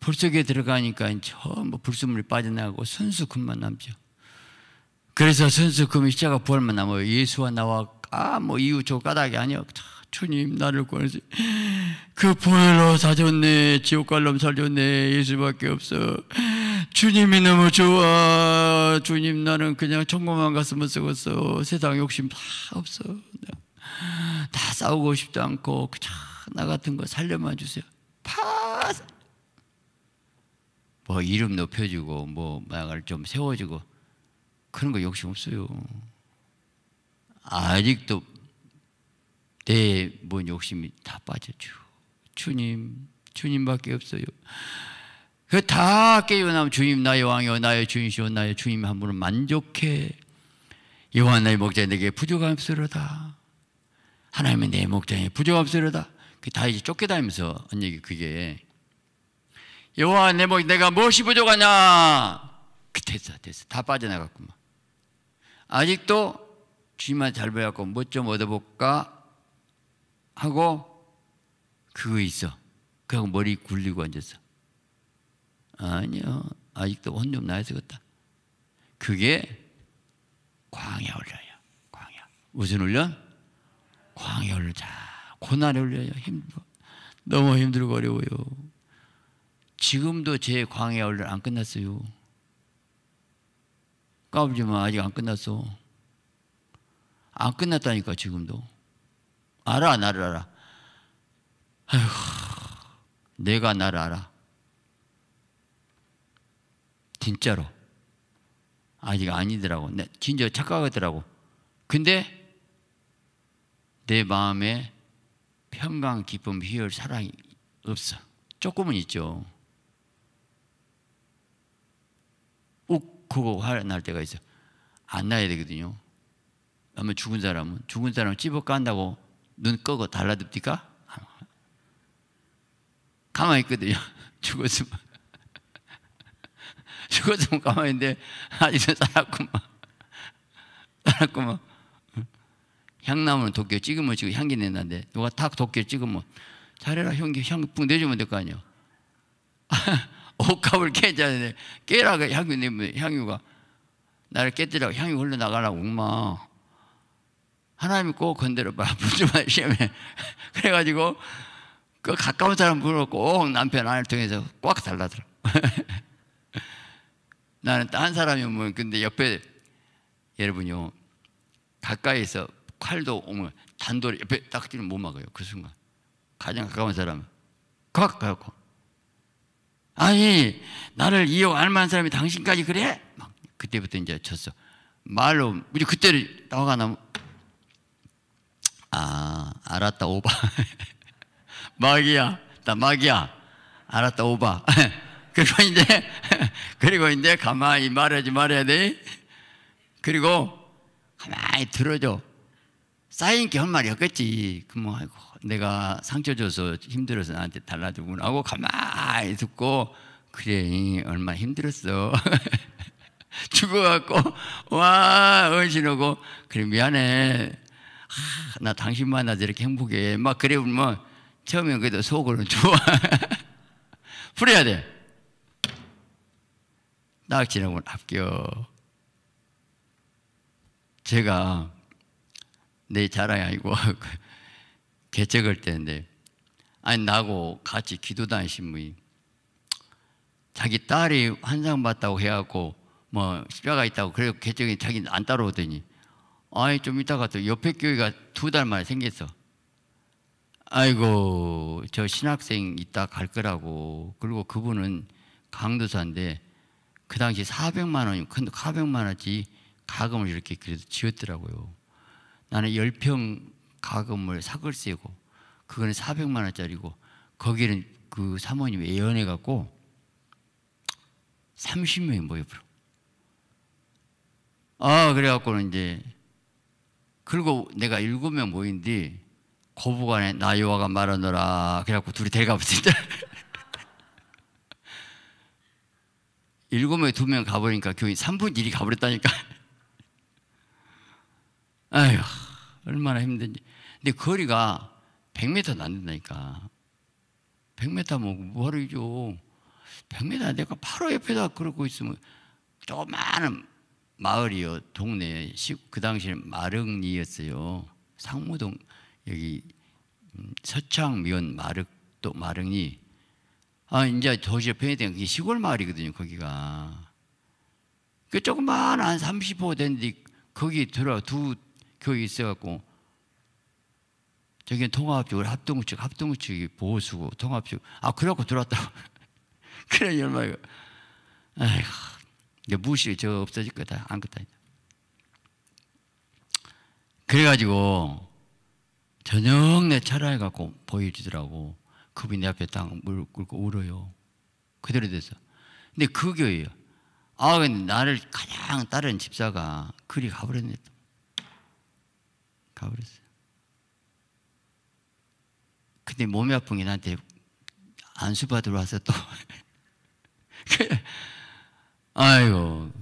불 속에 들어가니까 전부 불순물이 빠져나가고 순수 금만 남죠. 그래서 순수 금이 십자가 부활만 남아요. 예수와 나와 아뭐 이유 저 까닭이 아니요. 주님 나를 구원해서 그 보혈로 사줬네. 지옥 갈놈 살렸네. 예수밖에 없어. 주님이 너무 좋아. 주님 나는 그냥 천국만 갔으면 쓰겠어. 세상 욕심 다 없어. 다 싸우고 싶지 않고 그냥 나 같은 거 살려만 주세요. 파 뭐 이름 높여주고 뭐 막을 좀 세워주고 그런 거 욕심 없어요 아직도 내뭔 욕심이 다 빠졌죠. 주님, 주님밖에 없어요. 그 다 깨어나면 주님 나의 왕이요 나의 주인이시오 나의 주님 한 분은 만족해. 여호와 나의 목자 내게 부족함스러다. 하나님은 내 목자에 부족함스러다. 그다 이제 쫓겨다니면서 한 얘기 그게 여호와 내 목, 내가 무엇이 부족하냐? 그 됐어, 됐어. 다 빠져나갔구만. 아직도 주님만 잘 배웠고 뭐 좀 얻어볼까? 하고 그거 있어. 그하고 머리 굴리고 앉았어. 아니요. 아직도 혼 좀 나야 되겠다. 그게 광야 올려요. 광야. 무슨 훈련? 광야 올려. 자, 고난에 올려요. 힘들어. 너무 힘들고 어려워요. 지금도 제 광야 훈련 안 끝났어요. 까불지 마. 아직 안 끝났어. 안 끝났다니까, 지금도. 알아, 나를 알아. 아휴, 내가 나를 알아. 진짜로. 아직 아니더라고. 내 진짜 착각하더라고. 근데 내 마음에 평강, 기쁨, 희열, 사랑이 없어. 조금은 있죠. 욱 하고 화날 때가 있어. 안 나야 되거든요. 아마 죽은 사람은 죽은 사람은 찝어 깐다고 눈 끄고 달라듭니까? 가만히 있거든요. 죽었으면. 죽었으면 가만히 있는데, 아직도 살았구만. 살았구만. 향나무는 도끼 찍으면 지금 향기 낸다는데, 누가 탁 도끼 찍으면, 잘해라, 향기, 향기 뿡 내주면 될 거 아니야. 옷값을 깨라가 향기 내면 향유가, 나를 깨뜨리라고 향이 흘러나가라고, 엄마. 하나님이 꼭 건드려봐. 무지만 시험에. 그래가지고, 그 가까운 사람 부르고 꼭 남편 아내를 통해서 꽉 달라들어. 나는 딴 사람이면 뭐 근데 옆에 여러분요 가까이서 칼도 오면 단돌이 옆에 딱 뛰면 못 막아요 그 순간 가장 가까운 사람은 꽉 가고 아니 나를 이용 알만한 사람이 당신까지 그래? 막 그때부터 이제 쳤어. 말로 우리 그때를 나와가 나면 아 알았다 오바. 마귀야 나 마귀야. 알았다 오바. 그리고 이제 그리고 이제 가만히 말하지 말아야 돼. 그리고 가만히 들어줘. 쌓인 게 한 말이 없겠지. 그뭐 아이고 내가 상처 줘서 힘들어서 나한테 달라주구나 하고 가만히 듣고 그래 얼마나 힘들었어. 죽어갖고 와 은신하고. 그래 미안해. 아, 나 당신 만나서 이렇게 행복해. 막 그래 보면 처음엔 그래도 속으로는 좋아. 풀어야 돼. 딱 지나고 합격 제가 내 자랑이 아니고 개척할 때인데 아니 나하고 같이 기도 다니신 분이 자기 딸이 환상 봤다고 해갖고 뭐 십자가 있다고 그래 개척이 자기 안 따라오더니 아니 좀 이따가 또 옆에 교회가 두 달 만에 생겼어 아이고 저 신학생 있다 갈 거라고 그리고 그분은 강도사인데 그 당시 400만 원이 큰 400만 원치 가금을 이렇게 그래도 지었더라고요. 나는 10평 가금을 사글세고 그거는 400만 원짜리고 거기는 그 사모님이 예언해 갖고 30명이 모여버려. 아 그래 갖고는 이제 그리고 내가 일곱 명 모인 뒤 고부간에 나 여호와가 말하노라 그래갖고 둘이 데려가버렸다. 일곱 명에 두 명 가버리니까 교인 3분 1이 가버렸다니까. 아휴 얼마나 힘든지 근데 거리가 100m도 안 된다니까. 100m 뭐 뭐하러죠 100m 내가 바로 옆에다 그러고 있으면 조그마한 마을이요. 동네. 그 당시에는 마릉리였어요. 상무동 여기 음, 서창 미원 마릉 또 마릉이 아 이제 도시 옆에 된 시골 마을이거든요 거기가. 그 조그만 한 30호 된 데 거기 들어 두 교회 있어갖고 저기 통합쪽 우리 합동우측 합동우측이 보호수고 통합쪽 아 그래갖고 들어왔다고 그래 얼마가 아이고 무시 저 없어질 거다 안 거다 그래가지고 저녁 내 차라리 갖고 보여주더라고. 그분이 내 앞에 딱 무릎 꿇고 울어요. 그대로 됐어. 근데 그 교회예요. 아, 근데 나를 가장 다른 집사가 그리 가버렸네. 가버렸어요. 근데 몸이 아픈 게 나한테 안수 받으러 와서 또. 아이고.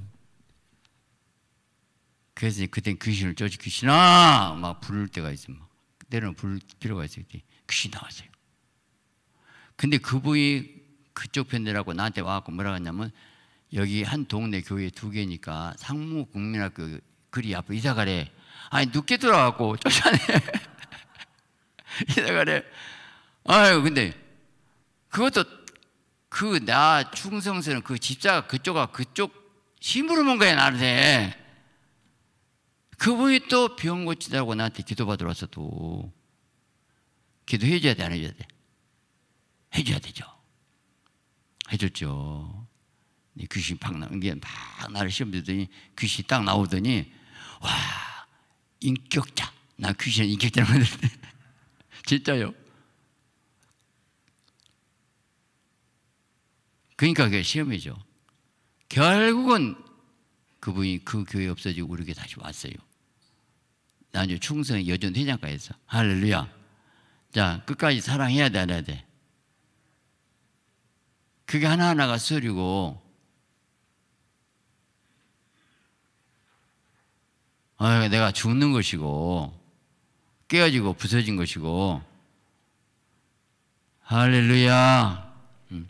그래서 그땐 귀신을 쫓지 귀신아! 막 부를 때가 있어. 막. 때로는 부를 필요가 있어요. 귀신 나왔어요. 근데 그분이 그쪽 편들하고 나한테 와갖고 뭐라 하냐면 여기 한 동네 교회 두 개니까 상무 국민학교 그리 앞으로 이사 가래. 아니 늦게 들어와갖고 쫓아내. 이사 가래. 아유 근데 그것도 그 나 충성스러운 그 집사가 그쪽아 그쪽 힘으로 뭔 거야 나한테. 그분이 또 병 고치다고 나한테 기도받으러 와서 또 기도해줘야 돼, 안 해줘야 돼? 해줘야 되죠. 해줬죠. 귀신 팍 나온 게막 나를 시험 들더니 귀신이 딱 나오더니 와, 인격자. 나 귀신 인격자를 만들었 진짜요. 그러니까 그게 시험이죠. 결국은 그분이 그 교회 없어지고 우리 교회 다시 왔어요. 나중에 충성 여전 했어. 할렐루야. 자, 끝까지 사랑해야 돼, 안 해야 돼? 그게 하나하나가 수리고, 어, 내가 죽는 것이고, 깨어지고 부서진 것이고, 할렐루야. 음.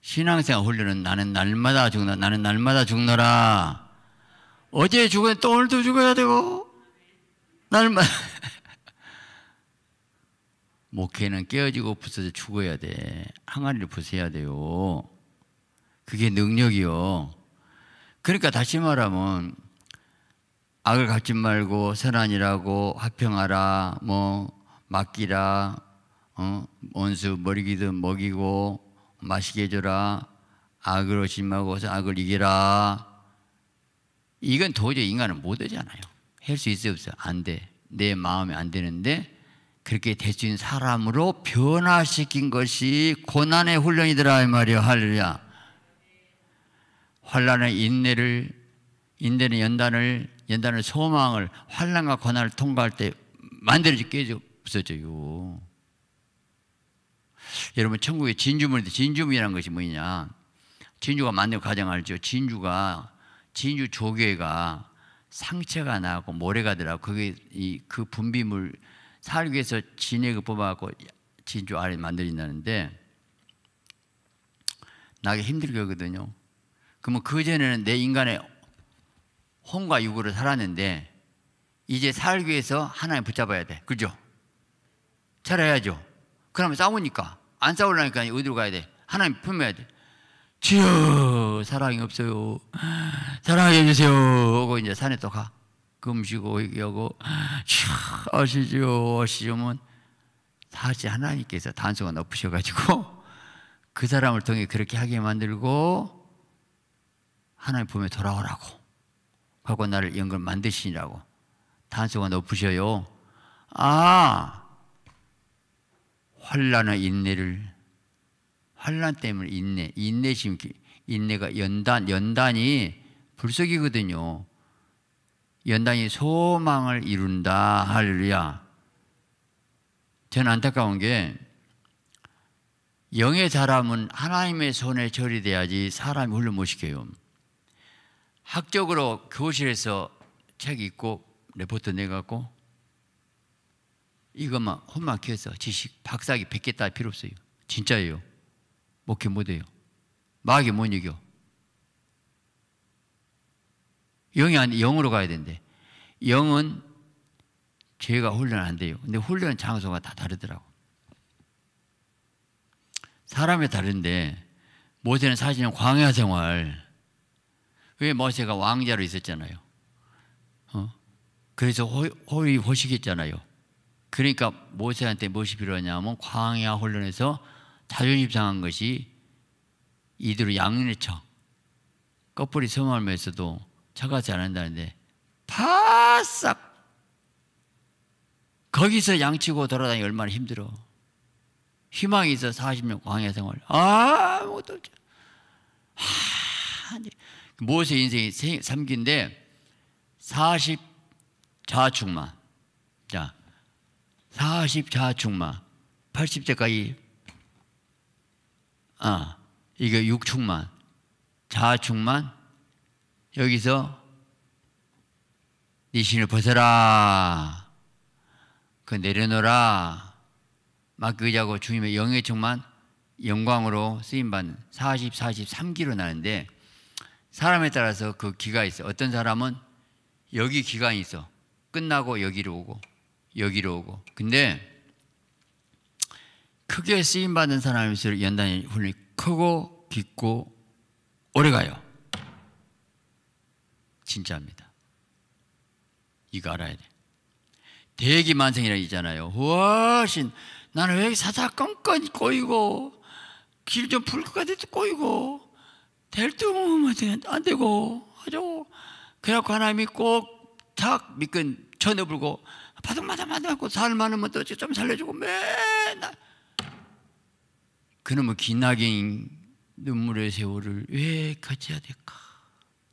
신앙생활 훈련은 나는 날마다 죽나, 나는 날마다 죽노라. 어제 죽었는데 또 오늘도 죽어야 되고, 날마다. 목회는 깨어지고 부서져 죽어야 돼. 항아리를 부숴야 돼요. 그게 능력이요. 그러니까 다시 말하면 악을 갚지 말고 선한이라고 화평하라 뭐 맡기라 어? 원수 머리기든 먹이고 마시게 해줘라. 악으로 심하고 악을 이기라. 이건 도저히 인간은 못 하잖아요. 할 수 있어 없어 안돼내 마음에 안 되는데 그렇게 될 수 있는 사람으로 변화시킨 것이 고난의 훈련이더라 이 말이요. 할렐루야. 환란의 인내를 인내는 연단을 연단을 소망을 환란과 고난을 통과할 때 만들어지 깨져 없어져요. 여러분 천국에 진주문인데 진주문이라는 것이 뭐냐? 진주가 만든 과정 알죠? 진주가 진주 조개가 상처가 나고 모래가 들어가고 그게 이 그 분비물 살기 위해서 진액을 뽑아갖고 진주 알을 만들어진다는데 나게 힘들게 하거든요. 그러면 그 전에는 내 인간의 혼과 육으로 살았는데 이제 살기 위해서 하나님 붙잡아야 돼. 그죠? 잘해야죠. 그러면 싸우니까 안 싸우려니까 어디로 가야 돼? 하나님 품어야 돼. 주여 사랑이 없어요. 사랑해 주세요. 하고 이제 산에 또 가. 금시고 얘기하고 아시죠 아시죠면 사실 하나님께서 단수가 높으셔가지고 그 사람을 통해 그렇게 하게 만들고 하나님 품에 돌아오라고 하고 나를 연걸 만드시라고 단수가 높으셔요. 아 환란의 인내를 환란 때문에 인내, 인내심, 인내가 연단, 연단이 불석이거든요. 연단이 소망을 이룬다. 할렐루야. 저는 안타까운 게 영의 사람은 하나님의 손에 절이 돼야지 사람이 훌륭 못 시켜요. 학적으로 교실에서 책 읽고 레포트 내갖고 이것만 혼만 키워서 지식 박사기 100개 따 필요 없어요. 진짜예요. 목회 못해요. 마귀 못 이겨. 영이 아니 영으로 가야 된대. 영은 죄가 훈련 안 돼요. 근데 훈련 장소가 다 다르더라고. 사람이 다른데 모세는 사실은 광야 생활. 왜 모세가 왕자로 있었잖아요. 어? 그래서 호의 호식했잖아요. 그러니까 모세한테 무엇이 필요하냐면 광야 훈련에서 자존심 상한 것이 이대로 양눈에 쳐. 꺼풀이 섬알면서도 차가지 않는다는데 바싹 거기서 양치고 돌아다니 얼마나 힘들어. 희망이 있어 40년 광야 생활. 아무것도 없죠. 하, 모세 인생이 3기인데 40 자축만. 자, 40자축만 80대까지. 아 이게 6축만 자축만 여기서 네 신을 벗어라. 그 내려놓으라. 맡기자고 주님의 영의 충만 영광으로 쓰임받는 40, 43기로 나는데 사람에 따라서 그 기가 있어 어떤 사람은 여기 기간이 있어 끝나고 여기로 오고 여기로 오고. 근데 크게 쓰임 받는 사람일수록 연단의 훈련이 크고 깊고 오래 가요. 진짜입니다. 이거 알아야 돼. 대기만성이라 있잖아요. 훨씬 나는 왜 사사 건건 꼬이고 길 좀 풀 것 같아도 꼬이고 될듯 안 되고 하죠. 그래갖고 하나님이 꼭탁 미끈 쳐내불고 바닥마닥마닥하고 살 많으면 또 좀 살려주고 맨날 그놈의 기나긴 눈물의 세월을 왜 해야 될까?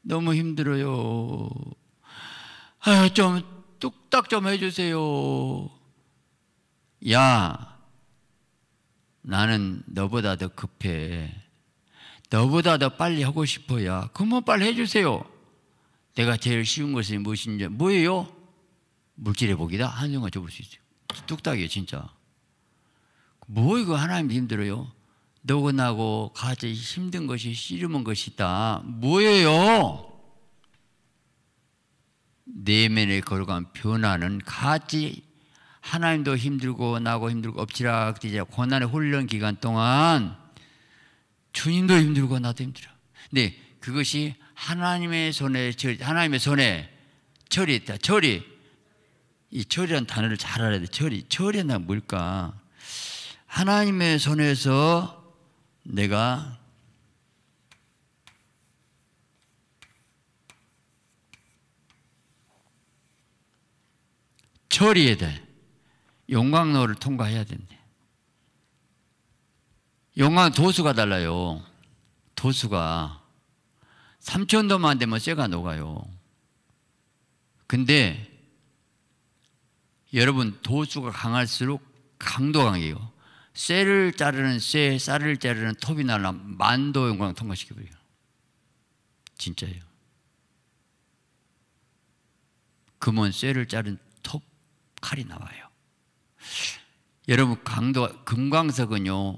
너무 힘들어요. 아, 좀 뚝딱 좀 해주세요. 야, 나는 너보다 더 급해. 너보다 더 빨리 하고 싶어야. 그러면 빨리 해주세요. 내가 제일 쉬운 것이 무엇인지, 뭐예요? 물질의 복이다? 한순간 접을 수 있어요. 뚝딱이에요, 진짜. 뭐 이거 하나님 힘들어요? 너고 나고 가지 힘든 것이 씨름한 것이다. 뭐예요? 내면에 걸어간 변화는 같이 하나님도 힘들고 나고 힘들고 엎치락뒤지락 고난의 훈련 기간 동안 주님도 힘들고 나도 힘들어. 근데 그것이 하나님의 손에 하나님의 손에 있다. 철이 이 철이라는 단어를 잘 알아야 돼. 철이 철이나 뭘까? 하나님의 손에서 내가 처리해야 돼. 용광로를 통과해야 된대. 용광 도수가 달라요. 도수가 3천도만 되면 쇠가 녹아요. 근데 여러분 도수가 강할수록 강도 강해요. 쇠를 자르는 쇠, 쌀을 자르는 톱이 날라 만도 용광 통과시켜버려요. 진짜예요. 금은 쇠를 자른 칼이 나와요. 여러분 강도 금광석은요.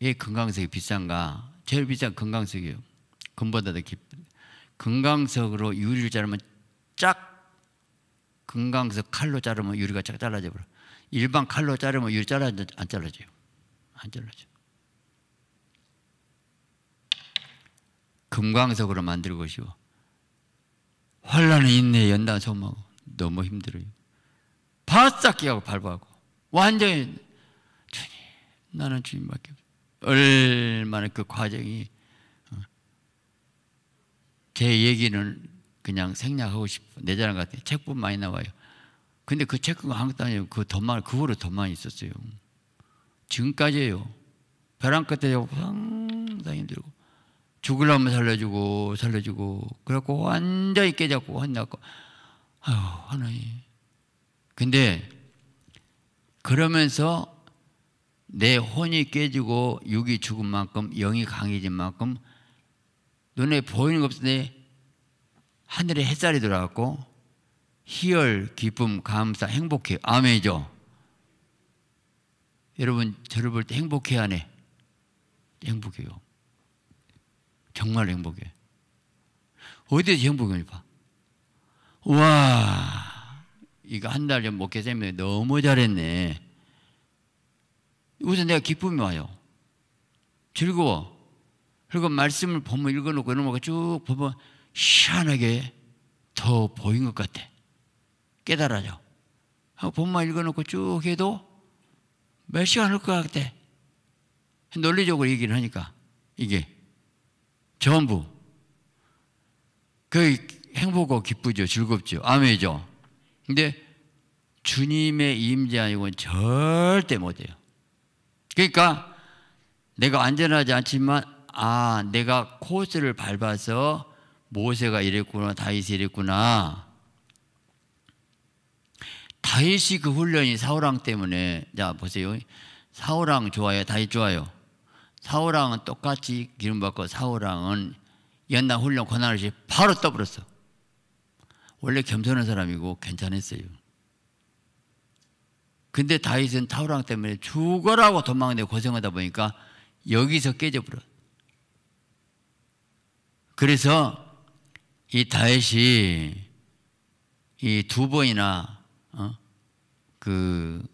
왜 금광석이 비싼가? 제일 비싼 금광석이에요. 금보다 더 깊. 금광석으로 유리를 자르면 쫙 금광석 칼로 자르면 유리가 쫙 잘라져 버려. 일반 칼로 자르면 유리 잘라 안 잘라져요. 안 잘라져. 금광석으로 만들 것이고 환란이 있네 연단 소망 너무 힘들어요. 바싹 끼하고 밟아하고 완전히 주님 나는 주님밖에 얼마나 그 과정이 어. 제 얘기는 그냥 생략하고 싶어. 내 자랑 같아. 책뿐 많이 나와요. 근데 그 책은 한것도 아니에요 그 돈만 그거로 돈만 있었어요. 지금까지예요. 벼랑 끝에 상당히 힘들고. 죽으려면 살려주고 살려주고. 그래갖고 완전히 깨졌고 혼났고. 아유 하나님. 근데 그러면서 내 혼이 깨지고 육이 죽은 만큼 영이 강해진 만큼 눈에 보이는 것 없는데 하늘에 햇살이 들어갔고 희열, 기쁨, 감사, 행복해. 아멘이죠. 여러분 저를 볼 때 행복해 하네. 행복해요. 정말 행복해. 어디에서 행복을 봐? 와 이거 한 달 전 목회쌤이 너무 잘했네. 우선 내가 기쁨이 와요. 즐거워. 그리고 말씀을 보면 읽어놓고 이런 거쭉 보면 희한하게 더 보인 것 같아. 깨달아져. 본만 읽어놓고 쭉 해도 몇 시간 할 것 같아. 논리적으로 얘기를 하니까 이게 전부 그 행복하고 기쁘죠, 즐겁죠, 아멘이죠. 근데 주님의 임재 아니고는 절대 못해요. 그러니까 내가 안전하지 않지만 아 내가 코스를 밟아서 모세가 이랬구나 다윗이 이랬구나. 다윗이 그 훈련이 사울왕 때문에 자 보세요. 사울왕 좋아요? 다윗 좋아요? 사울왕은 똑같이 기름 받고 사울왕은 연나 훈련 권한을 바로 떠버렸어. 원래 겸손한 사람이고 괜찮았어요. 근데 다윗은 타우랑 때문에 죽어라고 도망내 고생하다 보니까 여기서 깨져버려. 그래서 이 다윗이 이 두 번이나 어? 그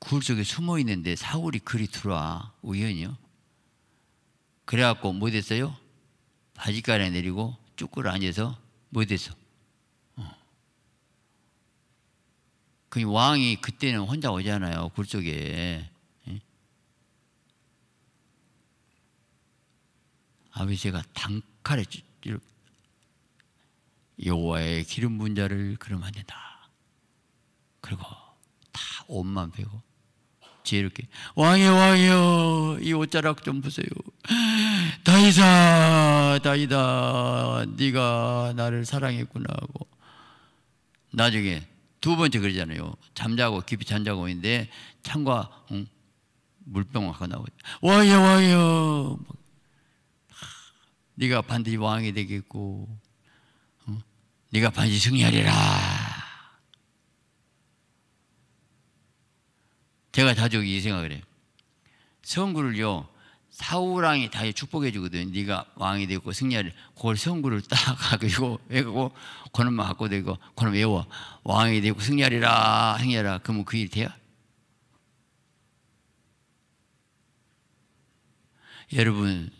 굴 속에 숨어 있는데 사울이 그리 들어와 우연히요. 그래갖고 뭐 됐어요? 바지가에 내리고 쭉 끌어 앉아서 뭐 됐어? 그 왕이 그때는 혼자 오잖아요. 굴 속에. 예? 아버지가 단칼에 여호와의 기름 분자를 그러면 안 된다. 그리고 다 옷만 베고 지혜롭게 왕이여 왕이여 이 옷자락 좀 보세요. 다이사 다이다 네가 나를 사랑했구나 하고 나중에 두 번째 그러잖아요. 잠자고 깊이 잠자고 있는데 창과 응? 물병 갖고 나오고 와요 와요. 네가 반드시 왕이 되겠고, 어? 네가 반드시 승리하리라. 제가 자주 이 생각을 해요. 성구를요 사우랑이 다 축복해 주거든. 네가 왕이 되고 승리하리. 그걸 성구를 딱 가지고 외고 그놈만 갖고 되고 그놈 외워 왕이 되고 승리하리라 승리하라. 그러면 그일 돼요? 여러분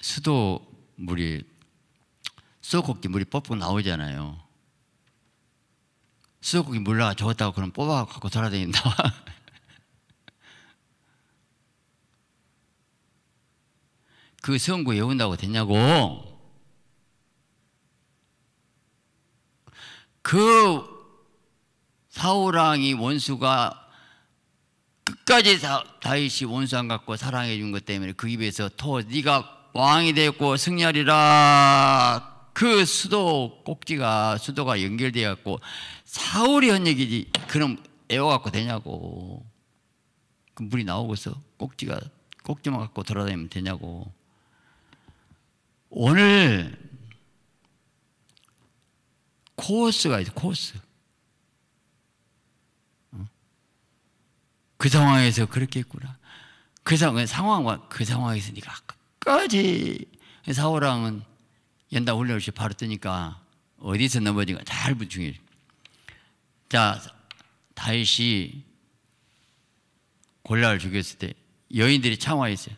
수도 물이 수도꼭지 물이 뻑뻑 나오잖아요. 수도꼭지 물나가 적었다고 그럼 뽑아 갖고 돌아다닌다. 그 성구 외운다고 됐냐고. 그 사우랑이 원수가 끝까지 다윗이 원수 안 갖고 사랑해 준 것 때문에 그 입에서 토 네가 왕이 되었고 승리하리라. 그 수도 꼭지가 수도가 연결되어 갖고 사울이 한 얘기지. 그럼 애워 갖고 되냐고. 그 물이 나오고서 꼭지가 꼭지만 갖고 돌아다니면 되냐고 오늘 코스가 있어 코스 그 상황에서 그렇게 했구나. 그 상황, 상황과 그 상황에서 네가 끝까지 사오랑은 연다 올려없이 바로 뜨니까 어디서 넘어진가 잘 중요해. 자, 다윗이 골라를 죽였을 때 여인들이 창화했어요.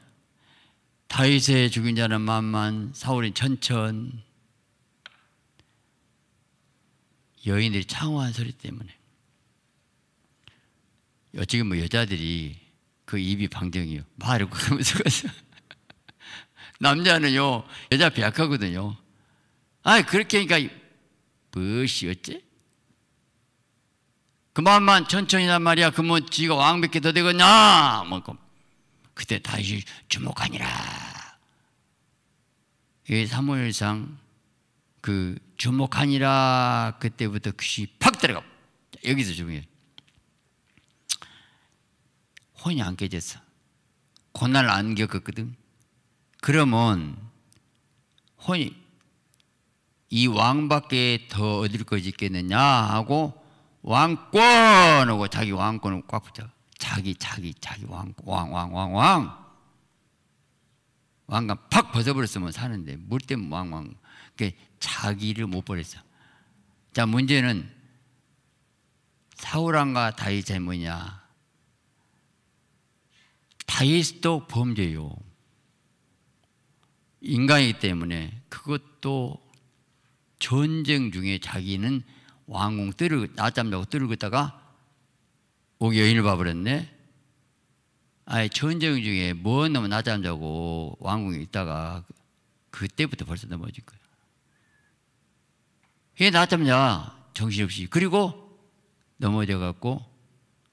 다윗의 죽인 자는 만만, 사울인 천천. 여인들이 창화한 소리 때문에. 지금 뭐 여자들이 그 입이 방정이요. 말을 그러면서 남자는요, 여자 배약하거든요. 아 그렇게 하니까, 무엇이 어째? 그만만 천천히란 말이야. 그러면 지가 왕밖에 더 되겠냐? 뭐, 그때 다시 주목하니라. 이 사무엘상 그 주목하니라 그때부터 귀시 팍 들어가. 여기서 중요해. 혼이 안 깨졌어. 고난을 안 겪었거든. 그러면 혼이 이 왕밖에 더 얻을 것이 있겠느냐 하고 왕권하고 자기 왕권을 꽉 붙여. 자기 자기 자기 왕 왕 왕 왕 왕. 왕관 팍 벗어버렸으면 사는데 물 때문에 왕왕. 그 자기를 못 버렸어. 자 문제는 사울왕과 다윗이 뭐냐? 다윗도 범죄요. 인간이기 때문에 그것도 전쟁 중에 자기는 왕궁 뜰을 낮잠 자고 뜰을 긋다가 오 여인을 봐버렸네. 아예 전쟁 중에 뭔 놈은 낮잠 자고 왕궁에 있다가 그때부터 벌써 넘어질 거야. 왜 낮잠 자 정신없이 그리고 넘어져 갖고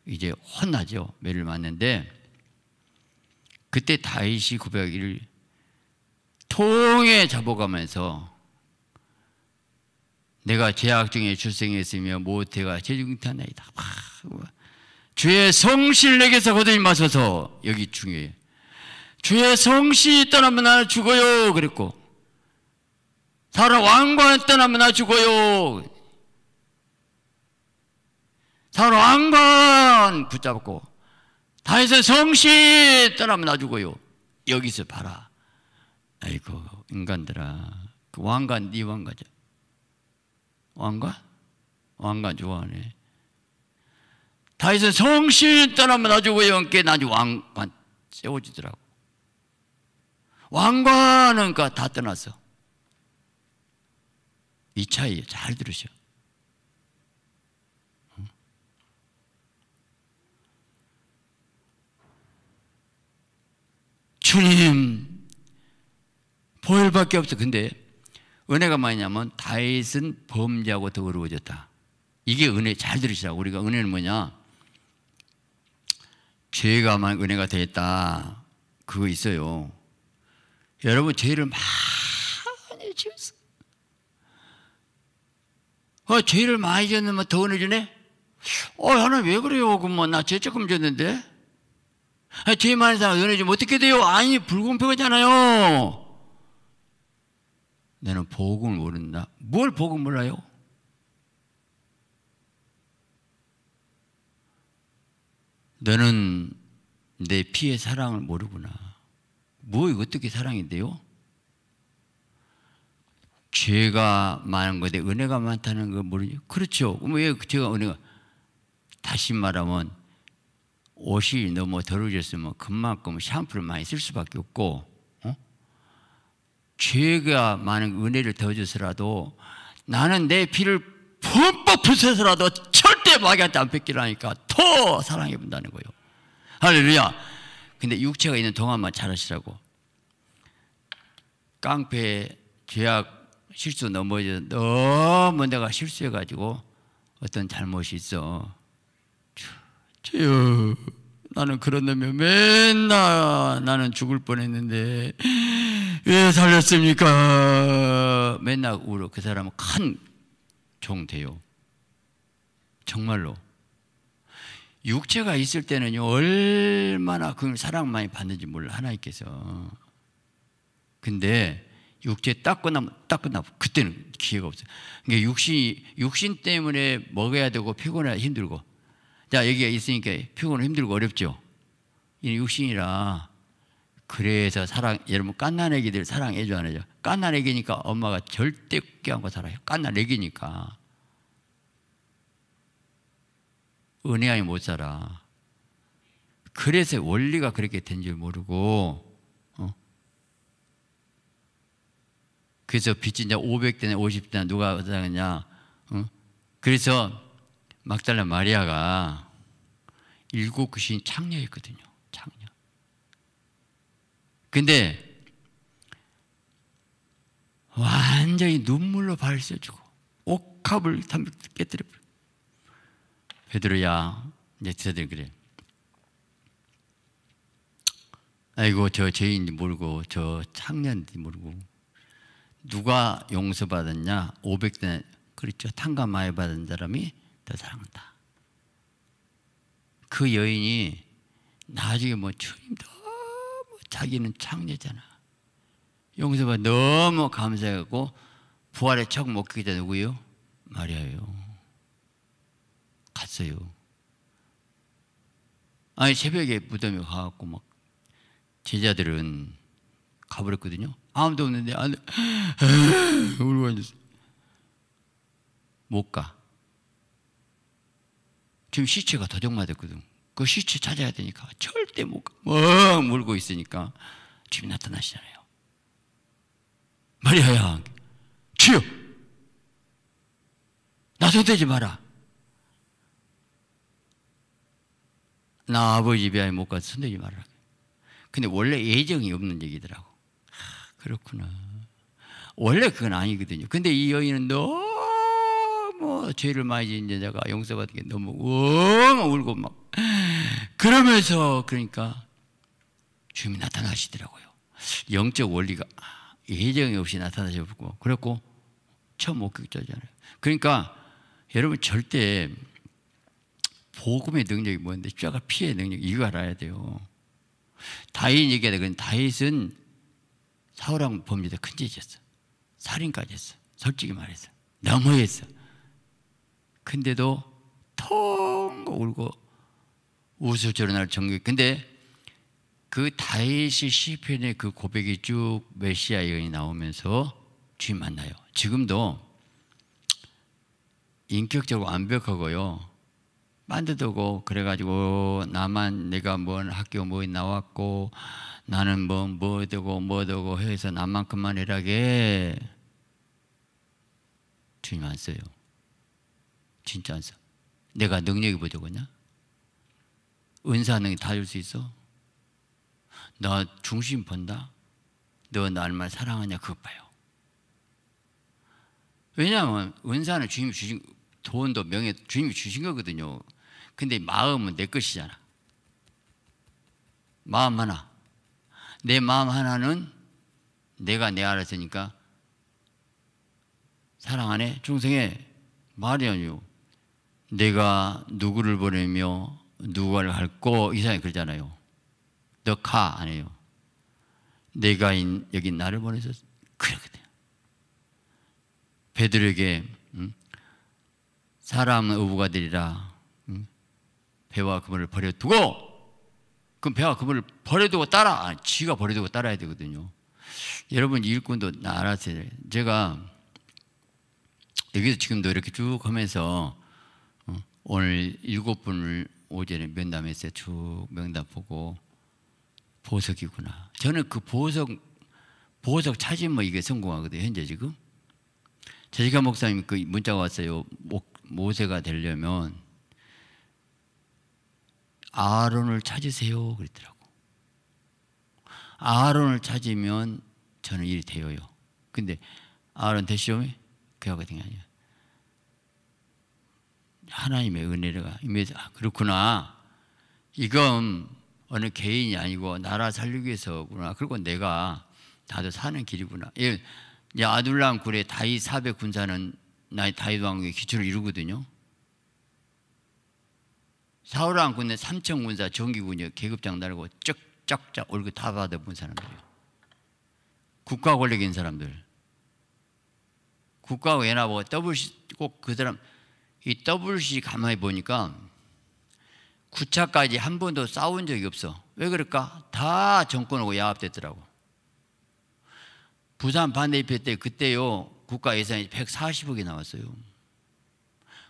이제 혼나죠 매를 맞는데 그때 다윗이 고백하기를 통에 잡아가면서 내가 제약 중에 출생했으며 모태가 제중탄나이다. 주의 성실 내게서 거두지 마소서 여기 중요해. 주의 성실 떠나면 나 죽어요. 그랬고 사람 왕관 떠나면 나 죽어요. 사람 왕관 붙잡고 다윗은 성실 떠나면 나 죽어요. 여기서 봐라. 아이고 인간들아 그 왕관 네 왕관이야. 왕관? 왕관 좋아하네. 다윗은 성실 떠나면 나 죽어요. 함께 나중 왕관 세워지더라고. 왕관은 다 떠났어. 이 차이 잘 들으셔. 주님 보혈밖에 없어. 근데 은혜가 뭐냐면 다윗은 범죄하고 더 어려워졌다. 이게 은혜 잘 들으시라고 우리가 은혜는 뭐냐? 죄가만 은혜가 되었다. 그거 있어요. 여러분 죄를 많이 지었어. 어, 죄를 많이 졌는면 더 은혜 주네? 어, 하나님 왜 그래요? 그러면 나죄 조금 졌는데? 아, 죄 많은 사람 은혜 주면 어떻게 돼요? 아니, 불공평하잖아요. 나는 복음을 모른다. 뭘 복음 몰라요? 너는 내 피의 사랑을 모르구나. 뭐 어떻게 사랑인데요? 죄가 많은 것에 은혜가 많다는 걸 모르죠. 그렇죠. 왜 제가 은혜가 다시 말하면 옷이 너무 더러워졌으면 그만큼 샴푸를 많이 쓸 수밖에 없고 어? 죄가 많은 은혜를 더줘서라도 나는 내 피를 뿜뻑 부숴서라도 절대 마귀한테 안 뺏기라니까 더 사랑해 본다는 거예요. 할렐루야. 근데 육체가 있는 동안만 잘하시라고. 깡패 죄악 실수 넘어져 너무 내가 실수해가지고 어떤 잘못이 있어. 주여 나는 그런 놈이 맨날 나는 죽을 뻔했는데 왜 살렸습니까? 맨날 울어 그 사람은 큰 종 돼요. 정말로 육체가 있을 때는요 얼마나 그 사랑 많이 받는지 몰라 하나님께서 근데 육체 딱 끝나면 딱 끝나고 그때는 기회가 없어요. 그러니까 육신 육신 때문에 먹어야 되고 피곤해 힘들고 자 여기가 있으니까 피곤 힘들고 어렵죠. 이 육신이라 그래서 사랑 여러분 깐난 애기들 사랑해 줘야 하죠. 깐난 애기니까 엄마가 절대 껴안고 살아요. 깐난 애기니까 은혜하에 못 살아. 그래서 원리가 그렇게 된 줄 모르고 어? 그래서 빚이 이제 500대나 50대나 누가 사겠냐 어? 그래서 막달라 마리아가 일곱 귀신 창녀였거든요. 근데 완전히 눈물로 발을 써주고 옥합을 깨뜨려. 베드로야 이제 저들 그래. 아이고 저 죄인지 모르고 저 창년인지 모르고 누가 용서받았냐 500대 그렇죠 탕감 많이 받은 사람이 더 사랑한다 그 여인이 나중에 뭐 주님 너무 자기는 창녀잖아 용서받 너무 감사하고 부활의 척 먹기자 누구요? 마리아요 갔어요. 아니 새벽에 무덤에 가갖고 막 제자들은 가버렸거든요. 아무도 없는데 안 울고 앉았어. 못 가. 지금 시체가 도적맞았거든. 그 시체 찾아야 되니까 절대 못 가. 멍 물고 있으니까 주님 나타나시잖아요. 마리아야, 주여, 나 손대지 마라. 나 아버지 집에 못 가서 손대지 말라. 근데 원래 예정이 없는 얘기더라고. 아, 그렇구나. 원래 그건 아니거든요. 근데 이 여인은 너무 죄를 많이 지은 여자가 용서받은 게 너무 엉 울고 막 그러면서 그러니까 주님이 나타나시더라고요. 영적 원리가 예정이 없이 나타나셨고 그랬고 처음 목격자잖아요. 그러니까 여러분 절대 복음의 능력이 뭔데 십자가 피의 능력 이거 알아야 돼요. 다윗 얘기하다 그 다윗은 사울왕 범죄다 큰 죄졌어. 살인까지 했어. 솔직히 말해서 너무했어. 근데도 통 울고 우수절날 정규. 근데 그 다윗이 시편의 그 고백이 쭉 메시아 예언이 나오면서 주님 만나요. 지금도 인격적으로 완벽하고요. 만드고 그래가지고 나만 내가 뭔 학교 뭐 나왔고 나는 뭐 뭐 되고 뭐 되고 해서 나만큼만 해라게 주님 안 써요. 진짜 안 써. 내가 능력이 부족하냐? 은사 능력 다줄 수 있어? 너 중심 본다? 너 날만 사랑하냐? 그거 봐요. 왜냐하면 은사는 주님이 주신 돈도 명예 주님이 주신 거거든요. 근데 마음은 내 것이잖아. 마음 하나. 내 마음 하나는 내가 내 알았으니까 사랑 안에 중생에 말이 아니요. 내가 누구를 보내며 누가를 할고 이상하게 그러잖아요. 너가 아니에요. 내가 여기 나를 보내서 그러거든요. 베드로에게 음? 사람 어부가 되리라 음? 배와 그물을 버려두고 그럼 배와 그물을 버려두고 따라 아, 지가 버려두고 따라야 되거든요. 여러분 일꾼도 알아서 제가 여기서 지금도 이렇게 쭉 하면서 어, 오늘 일곱 분을 오전에 면담했어요. 쭉 명담 보고 보석이구나. 저는 그 보석 보석 찾으면 뭐 이게 성공하거든요. 현재 지금 제시카 목사님 그 문자가 왔어요. 모세가 되려면 아론을 찾으세요. 그랬더라고. 아론을 찾으면 저는 일이 되어요. 근데 아론 대시오면 그거거든요. 하나님의 은혜가 임해서 아, 그렇구나. 이건 어느 개인이 아니고 나라 살리기 위해서구나. 그리고 내가 다들 사는 길이구나. 예, 아둘람 굴의 다이 사백 군사는 나의 다윗 왕국의 기초를 이루거든요. 사울 왕 군의 삼천 군사 정기군이 계급장 달고 쩍쩍쩍 얼굴 다 받아본 사람들이에요. 국가 권력인 사람들. 국가하고 연합하고 WC 꼭그 사람 이 WC 가만히 보니까 9차까지 한 번도 싸운 적이 없어. 왜 그럴까? 다 정권하고 야합됐더라고. 부산 반대입회 때 그때요 국가 예산이 140억이 나왔어요.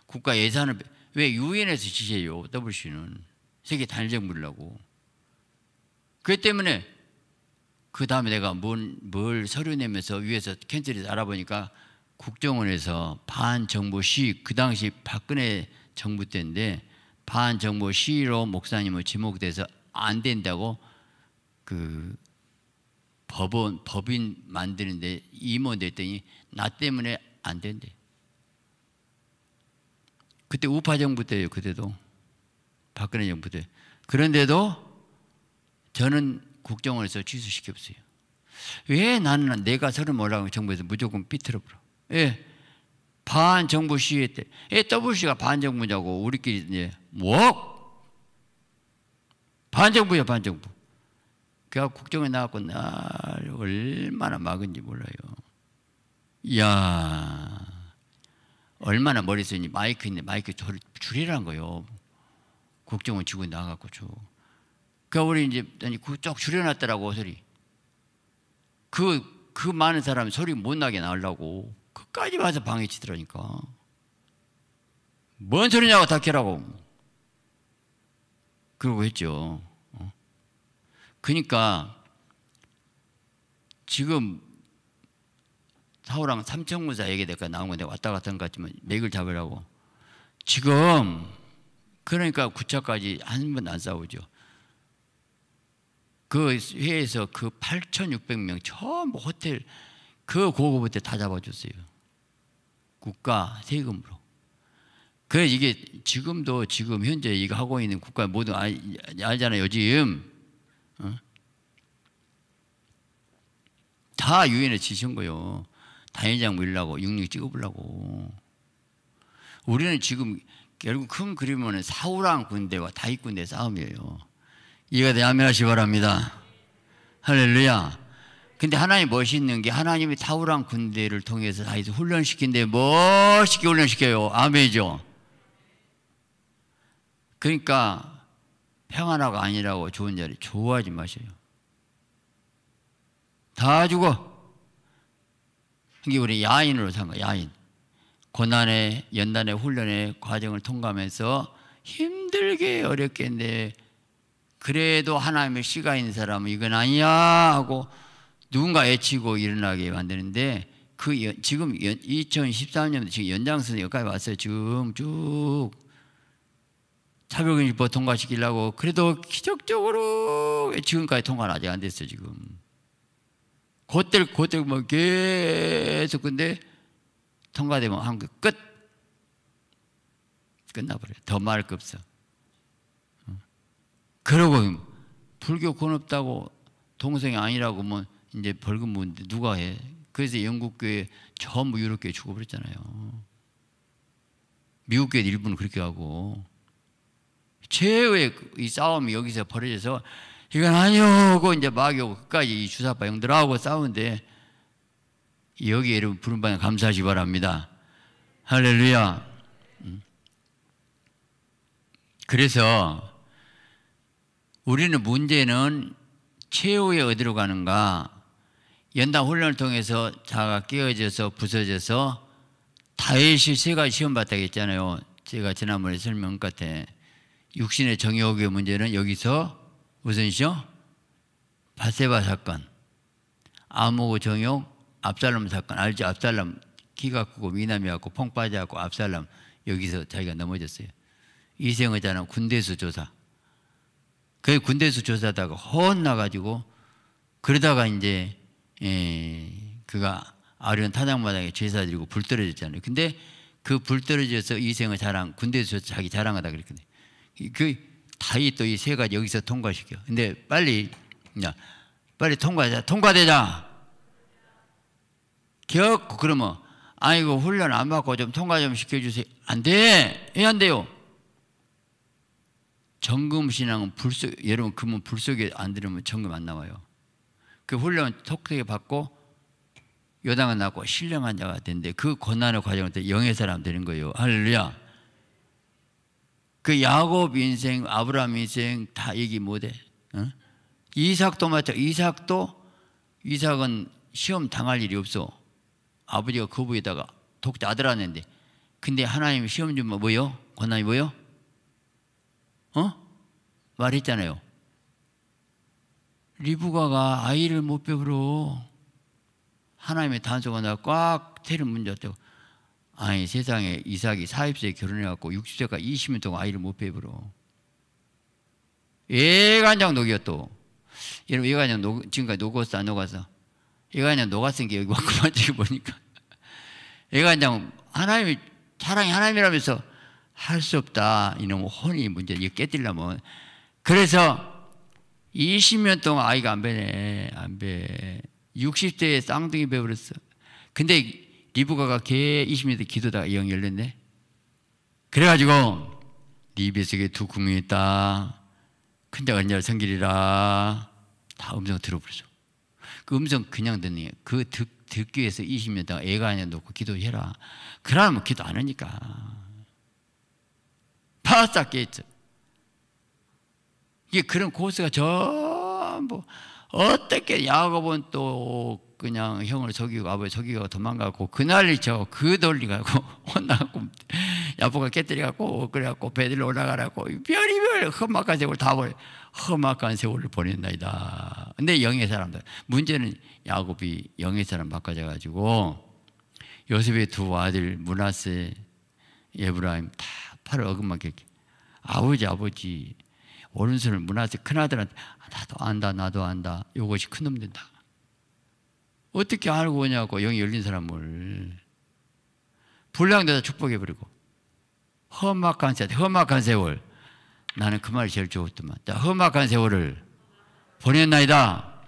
국가 예산을 왜 유엔에서 지시해요? WC는 세계 단일정부라고. 그 때문에 그 다음에 내가 뭘, 뭘 서류 내면서 위에서 캔슬해서 알아보니까 국정원에서 반정부 시, 그 당시 박근혜 정부 때인데 반정부 시로 목사님을 지목돼서 안 된다고 그 법원 법인 만드는데 임원됐더니 나 때문에 안 된대. 그때 우파 정부 때예요. 그때도 박근혜 정부 때. 그런데도 저는 국정원에서 취소시켰어요. 왜 나는 내가 서른 몰라고 정부에서 무조건 삐뚤어 버려. 예. 반정부 시위 때. 예, WC가 반정부냐고 우리끼리 이제 뭐? 반정부야, 반정부. 그가 국정에 나왔고 날 얼마나 막은지 몰라요. 이야, 얼마나 머릿속에 마이크 있는데 마이크 줄이라는 거요. 국정원 지고 나가고 저. 그 우리 이제 쭉 줄여놨더라고 소리. 그, 그 많은 사람이 소리 못 나게 나오려고 끝까지 와서 방해치더라니까. 뭔 소리냐고 닥해라고. 그러고 했죠. 어? 그러니까 지금 사우랑 삼천무사 얘기 될까 나온 건데 왔다 갔다 한 것 같지만 맥을 잡으라고. 지금 그러니까 구차까지 한 번도 안 싸우죠. 그 회에서 그 8,600명 전부 호텔 그 고급 호텔 다 잡아줬어요. 국가 세금으로. 그래 이게 지금도 지금 현재 이거 하고 있는 국가 모두 알, 알잖아요. 요즘 어? 다 유엔에 지신 거요. 단위장 밀라고 육육 찍어보려고. 우리는 지금 결국 큰 그림은 사우랑 군대와 다윗 군대 싸움이에요. 이해가 되면 하시 바랍니다. 할렐루야. 근데 하나님 멋있는 게 하나님이 타우랑 군대를 통해서 다윗을 훈련시킨데 멋있게 훈련시켜요. 아멘이죠. 그러니까 평안화가 아니라고 좋은 자리 좋아하지 마세요. 다 죽어. 이게 우리 야인으로 산 거야, 야인. 고난의 연단의 훈련의 과정을 통과하면서 힘들게 어렵게 그래도 하나님의 씨가 있는 사람은 이건 아니야 하고 누군가 애치고 일어나게 만드는데 그 연, 지금 2013년 지금 연장선 여기까지 왔어요. 지금 쭉 차별금지법 통과시키려고 그래도 기적적으로 지금까지 통과는 아직 안 됐어요. 지금 그때 그때 뭐 계속 근데 통과되면 한국 끝 끝나버려요. 더 말할 거 없어. 그러고 불교 권 없다고 동생이 아니라고 뭐 이제 벌금 문데 누가 해? 그래서 영국 교회 전부 유럽 교회 죽어버렸잖아요. 미국 교회 일부는 그렇게 하고 최후의 이 싸움이 여기서 벌어져서 이건 아니오고 이제 막이오고 끝까지 이 주사파 형들하고 싸우는데 여기 여러분 부른 바에 감사하시 바랍니다. 할렐루야. 음. 그래서 우리는 문제는 최후에 어디로 가는가? 연당 훈련을 통해서 자가 깨어져서 부서져서 다윗이 세 가지 시험 봤다고 했잖아요. 제가 지난번에 설명 같아. 육신의 정욕의 문제는 여기서 무슨시죠? 바세바 사건, 아모고 정욕, 압살롬 사건 알죠? 압살롬 키가 크고 미남이갖고 펑 빠져갖고 압살롬 여기서 자기가 넘어졌어요. 이생의 자는 군대수 조사. 그 군대수 조사다가 혼나가지고 그러다가 이제 예, 그가 아련 타작마당에 제사 드리고 불 떨어졌잖아요. 근데 그 불 떨어져서 이생의 자랑 군대수 자기 자랑하다 그랬거든요. 그 다이 또 이 세 가지 여기서 통과시켜. 근데 빨리 야 빨리 통과하자. 통과되자. 결코 그러면 아이고 훈련 안 받고 좀 통과 좀 시켜주세요. 안 돼. 왜 안 돼요? 정금 신앙은 불 속 여러분 그러면 불 속에 안 들으면 정금 안 나와요. 그 훈련 톡톡히 받고 요당은 낳고 신령한 자가 된대. 그 고난의 과정을 영의 사람 되는 거예요. 할렐루야. 그 야곱 인생, 아브라함 인생 다 얘기 못해. 어? 이삭도 마찬 이삭도 이삭은 시험 당할 일이 없어. 아버지가 거부에다가 독자 아들 하는데 근데 하나님 시험 주면 뭐요? 권한이 뭐요? 어? 말했잖아요. 리브가가 아이를 못 배우러 하나님의 단속가 나꽉 테를 문제였다고 아니 세상에 이삭이 40세에 결혼해갖고 60세까지 20년 동안 아이를 못 배부러. 애간장 녹이었또. 여러분 애간장 녹, 지금까지 녹았어 안 녹았어? 애간장 녹았은 게 여기 왔구만 지금 보니까. 애간장 하나님이 사랑이 하나님이라면서 할 수 없다. 이놈 혼이 문제 이거 깨뜨리려면. 그래서 20년 동안 아이가 안 배네 안 배 60대에 쌍둥이 배버렸어 근데 리브가가 개 20년 기도다가 영이 열렸네. 그래가지고 네 입에 속에 두 구멍이 있다. 근데 언제 성길이라 다 음성 들어버렸어. 그 음성 그냥 듣는 그 듣, 듣기 위해서 20년 동안 애가 아니야 놓고 기도해라. 그러면 기도 안 하니까. 바싹 깨있죠. 이게 그런 고스가 전부 어떻게 야곱은 또 그냥 형을 속이고 아버지 속이고 도망가고 그날 저그 돌리가고 혼나고 야보가 깨뜨려갖고 그래갖고 배들로 올라가라고 별이별 험악한 세월 다 보내 험악한 세월을 보냈나이다. 근데 영의 사람들 문제는 야곱이 영의 사람 바꿔져 가지고 요셉의 두 아들 문하세 예브라임 다 팔을 어긋맞게 아버지 아버지 오른손을 문하세 큰아들한테 아, 나도 안다 나도 안다. 이것이 큰놈 된다. 어떻게 알고 오냐고 영이 열린 사람을. 불량되다 축복해버리고. 험악한 세월, 험악한 세월. 나는 그 말이 제일 좋았더만. 험악한 세월을 보냈나이다.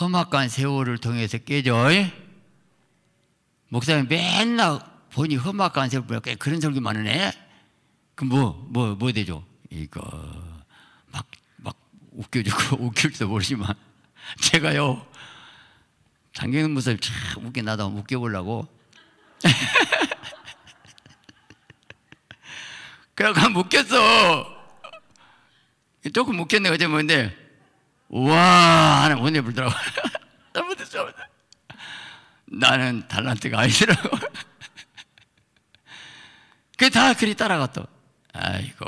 험악한 세월을 통해서 깨져 목사님 맨날 보니 험악한 세월 보니까 그런 설교 많으네. 그럼 뭐, 뭐, 뭐 되죠? 이거 막, 막 웃겨주고 웃길지도 모르지만 제가요 장경현 목사님 참 웃겨 나도 웃겨보려고. 한번 웃겼어. 조금 웃겼네 어제 뭔데. 우와 하는 원해 불더라고 잘못했어 나는 달란트가 아니더라고. 그게 다 그리 따라갔다. 아이고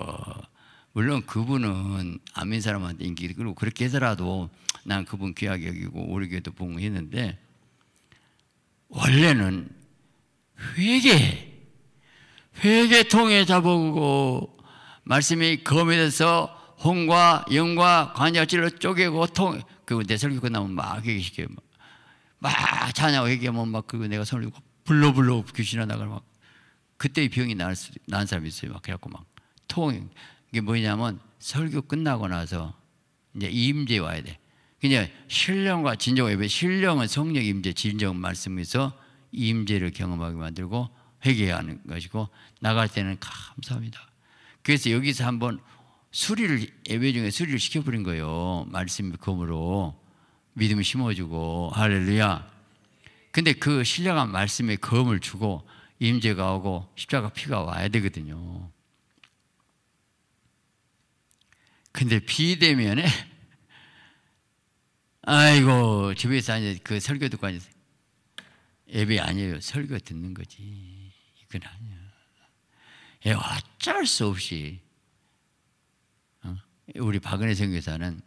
물론 그분은 아멘 사람한테 인기 그리고 그렇게 해서라도 난 그분 귀하게 여기고 우리 교회도 봉했는데 원래는 회개 회개 통해 잡아오고 말씀이 검에 대해서 홍과 영과 관자질로 쪼개고 통 그리고 내 설교 끝나면 막 회개시켜요. 막 자냐고 회개하면 막 그리고 내가 설교 불러 불러 귀신하다가 막 그때 병이 난, 난 사람이 있어요. 막 그래갖고 막 통 이게 뭐냐면 설교 끝나고 나서 이제 임재 와야 돼. 그냥 신령과 진정 예배, 신령은 성령 임재, 진정 말씀에서 임재를 경험하게 만들고 회개하는 것이고 나갈 때는 감사합니다. 그래서 여기서 한번 수리를 예배 중에 수리를 시켜버린 거예요. 말씀 검으로 믿음을 심어주고 할렐루야. 근데 그 신령한 말씀에 검을 주고 임재가 오고 십자가 피가 와야 되거든요. 근데 비대면에 아이고 집에서 앉아 그 설교 듣고 앉아서 예배 아니에요. 설교 듣는 거지. 이건 아니야. 예, 어쩔 수 없이 어? 우리 박은혜 선교사는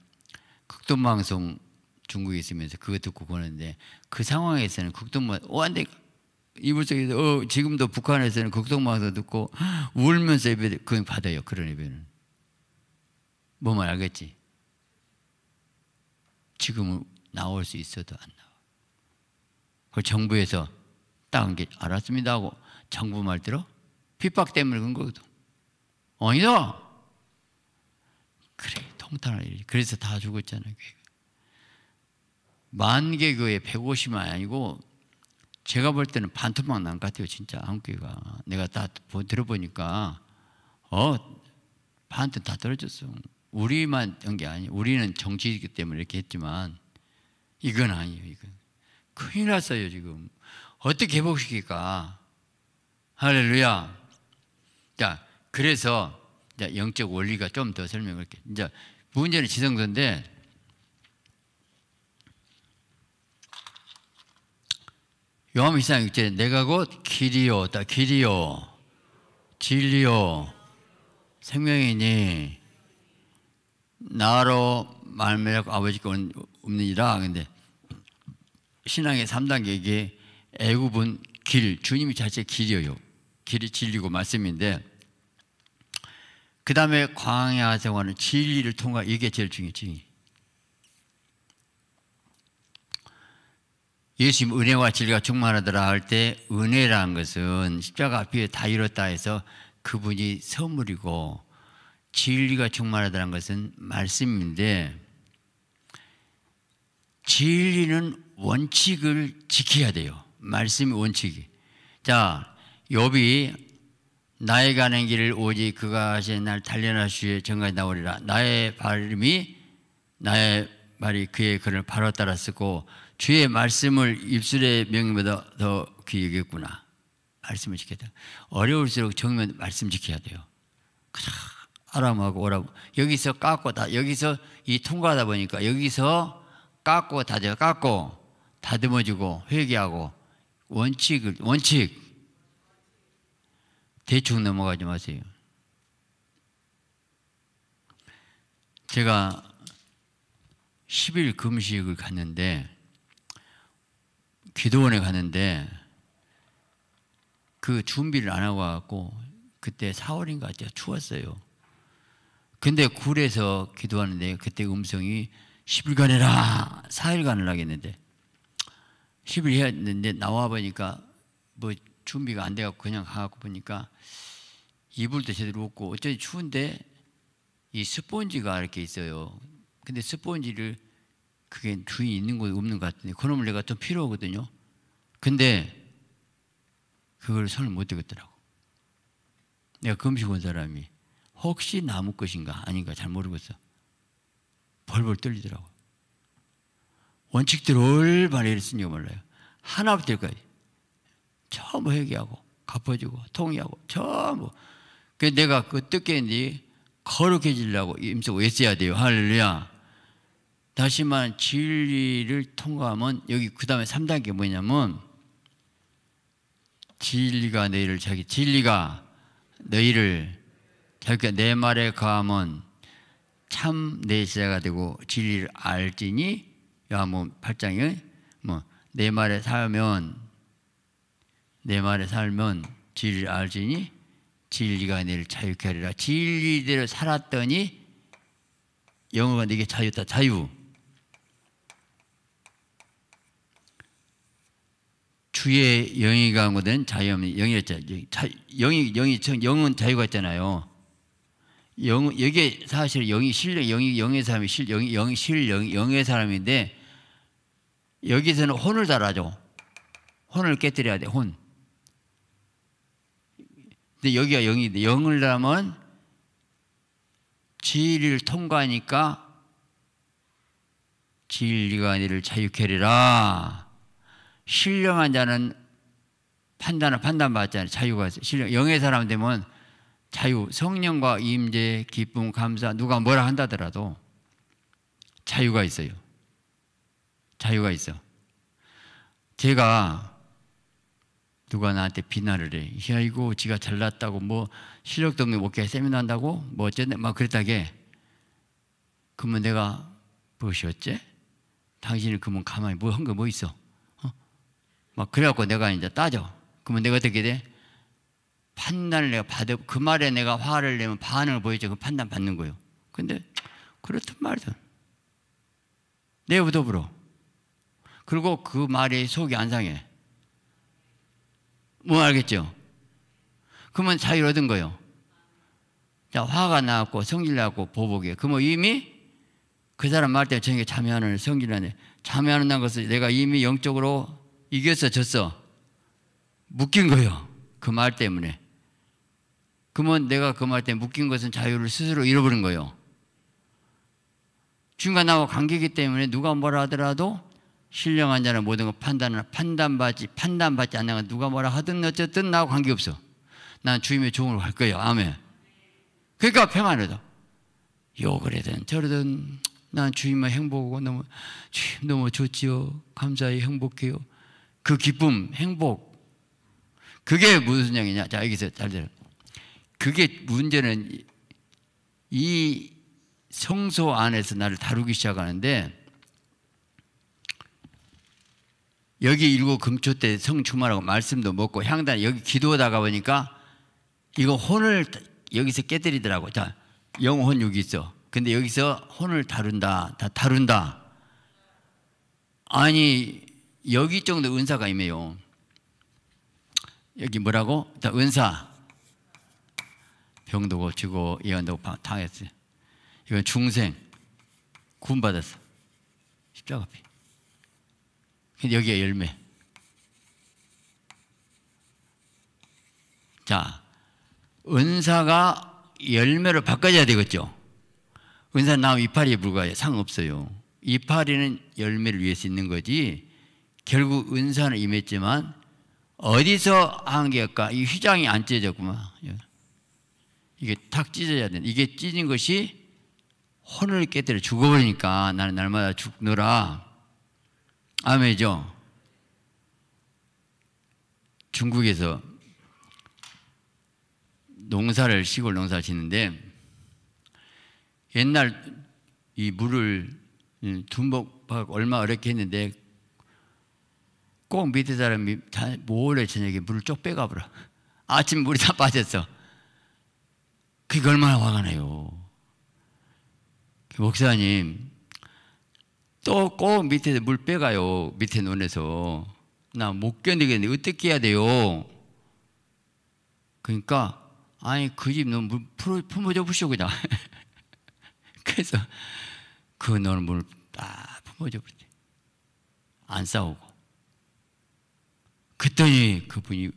극동방송 중국에 있으면서 그거 듣고 보는데 그 상황에서는 극동방 완전 이불 속에서 어, 지금도 북한에서는 극동방송 듣고 울면서 예배 그 받아요 그런 예배는 뭐만 알겠지? 지금은 나올 수 있어도 안 나와. 그 정부에서 딱게 알았습니다 하고 정부 말 들어 핍박 때문에 그런 거거든. 아니다. 그래 통탄할 일이. 그래서 다 죽었잖아요. 만개 교회 150만 아니고 제가 볼 때는 반토막 난 것 같아요. 진짜 한국교회가. 내가 다 들어보니까 어 반토 다 떨어졌어. 우리만 한 게 아니에요. 우리는 정치이기 때문에 이렇게 했지만 이건 아니에요. 이건 큰일 났어요 지금. 어떻게 회복시킬까? 할렐루야. 자, 그래서 이제 영적 원리가 좀 더 설명할게. 이제 문제는 지성소인데 요한 1장 6절 내가 곧 길이요, 다 길이요, 진리요, 생명이니 나로 말미암고 아버지께 없느니라. 근데 신앙의 3단계에 애굽은 길, 주님이 자체 길이에요. 길이 진리고 말씀인데 그 다음에 광야 생활은 진리를 통과 이게 제일 중요지. 예수님 은혜와 진리가 충만하더라 할 때 은혜라는 것은 십자가 앞에 다 이뤘다 해서 그분이 선물이고 진리가 충만하다는 것은 말씀인데 진리는 원칙을 지켜야 돼요. 말씀의 원칙이. 자, 욥이 나의 가는 길을 오직 그가 하신 날 달려나시에 정까지 나오리라. 나의 발음이 나의 말이 그의 글을 바로 따라 쓰고 주의 말씀을 입술의 명보다 더 귀히 여겼구나. 말씀을 지켜야 돼요. 어려울수록 정면 말씀 지켜야 돼요. 아람하고 오라고 여기서 깎고 다 여기서 이 통과하다 보니까 여기서 깎고 다져 깎고 다듬어주고 회개하고 원칙을 원칙 대충 넘어가지 마세요. 제가 10일 금식을 갔는데 기도원에 갔는데 그 준비를 안 하고 갖고 그때 4월인가 추웠어요. 근데 굴에서 기도하는데 그때 음성이 10일간 해라 4일간을 하겠는데 10일 해야 했는데 나와 보니까 뭐 준비가 안 돼갖고 그냥 가갖고 보니까 이불도 제대로 없고 어쩐지 추운데 이 스폰지가 이렇게 있어요. 근데 스폰지를 그게 주인 있는 곳 없는 것 같은데 그놈을 내가 좀 필요하거든요. 근데 그걸 손을 못 대겠더라고. 내가 금식 온 사람이 혹시 나무 것인가 아닌가 잘 모르겠어. 벌벌 떨리더라고. 원칙대로 얼마나 쓴지 몰라요. 하나부터 까지 전부 회개하고 갚아주고 통의하고 전부. 그 내가 그 뜻겠니 거룩해지려고 임속 왜 써야 돼요? 할렐루야. 다시만 진리를 통과하면 여기 그 다음에 3단계 뭐냐면 진리가 너희를 자기 진리가 너희를 그러니까 내 말에 거하면 참 내 제자가 되고 진리를 알지니? 요한복 8장에 뭐 내 말에 살면 내 말에 살면 진리를 알지니? 진리가 너를 자유케 하리라. 진리대로 살았더니 영어가 네게 자유다. 자유. 주의 영이 가운데 자유 없는 영이었죠. 영이 영이 영은 자유가 있잖아요 영, 여기에 사실 영이 실 영이 영의 사람이 실 영이 영, 영의 사람인데 여기서는 혼을 달아줘. 혼을 깨뜨려야 돼. 혼. 근데 여기가 0인데 0을 하면 진리를 통과하니까 진리가 너를 자유케 하리라. 신령한 자는 판단을 판단받잖아요. 자유가 있어요. 신령 영의 사람 되면 자유, 성령과 임재, 기쁨, 감사 누가 뭐라 한다더라도 자유가 있어요. 자유가 있어. 제가 누가 나한테 비난을 해. 야 이거 지가 잘났다고 뭐 실력도 없는 목회 세미나 한다고 뭐 어쨌든 막 그랬다게. 그러면 내가 무엇이 었지 당신이 그러면 가만히 뭐 한 거 뭐 있어? 어? 막 그래갖고 내가 이제 따져. 그러면 내가 어떻게 돼? 판단을 내가 받아 그 말에 내가 화를 내면 반응을 보이죠. 그 판단 받는 거예요. 근데 그렇단 말이야. 내부도 불어. 그리고 그 말이 속이 안 상해. 뭐 알겠죠? 그러면 자유를 얻은 거예요. 자, 화가 나왔고 성질 나고 보복이에요. 그러면 이미 그 사람 말 때문에 저에게 참여하는 성질하네. 참여하는 것을 내가 이미 영적으로 이겼어, 졌어. 묶인 거예요. 그 말 때문에. 그러면 내가 그 말 때문에 묶인 것은 자유를 스스로 잃어버린 거예요. 주님과 나와 관계이기 때문에 누가 뭐라 하더라도 신령한 자는 모든 걸 판단을 판단받지 판단받지 않는 건 누가 뭐라 하든 어쨌든 나와 관계없어. 난 주님의 종으로 갈 거예요. 아멘. 그러니까 평안하다. 욕을 하든 저러든 난 주님만 행복하고 너무 주님 너무 좋지요. 감사히 행복해요. 그 기쁨, 행복. 그게 무슨 양이냐? 자 여기서 잘 들어. 그게 문제는 이 성소 안에서 나를 다루기 시작하는데 여기 일곱 금초 때 성충만하고 말씀도 먹고 향단 여기 기도하다가 보니까 이거 혼을 여기서 깨뜨리더라고. 자, 영혼 여기 있어. 근데 여기서 혼을 다룬다. 다 다룬다. 아니 여기 정도 은사가 임해요. 여기 뭐라고? 자, 은사. 병도 고치고 예언도 당했어요. 이건 중생 구원 받았어. 십자가 피. 근데 여기가 열매. 자, 은사가 열매로 바꿔야 되겠죠. 은사 나무 이파리에 불과해 상관없어요. 이파리는 열매를 위해서 있는 거지. 결국 은사는 임했지만 어디서 한 게일까? 이 휘장이 안 찢어졌구만. 이게 탁 찢어야 돼. 이게 찢은 것이 혼을 깨뜨려 죽어버리니까 나는 날마다 죽노라. 아멘이죠. 중국에서 농사를 시골 농사를 짓는데 옛날 이 물을 둔복 얼마 어렵게 했는데 꼭 밑에 사람이 모레 저녁에 물을 쪽 빼가버려. 아침 물이 다 빠졌어. 그게 얼마나 화가 나요. 목사님, 또 꼭 밑에서 물 빼가요. 밑에 논에서. 나 못 견디겠는데 어떻게 해야 돼요? 그러니까, 아니, 그 집 너무 물 품어줘 보시오, 그냥. 그래서 그논 물을 딱 품어줘 버리지. 안 싸우고. 그랬더니 그분이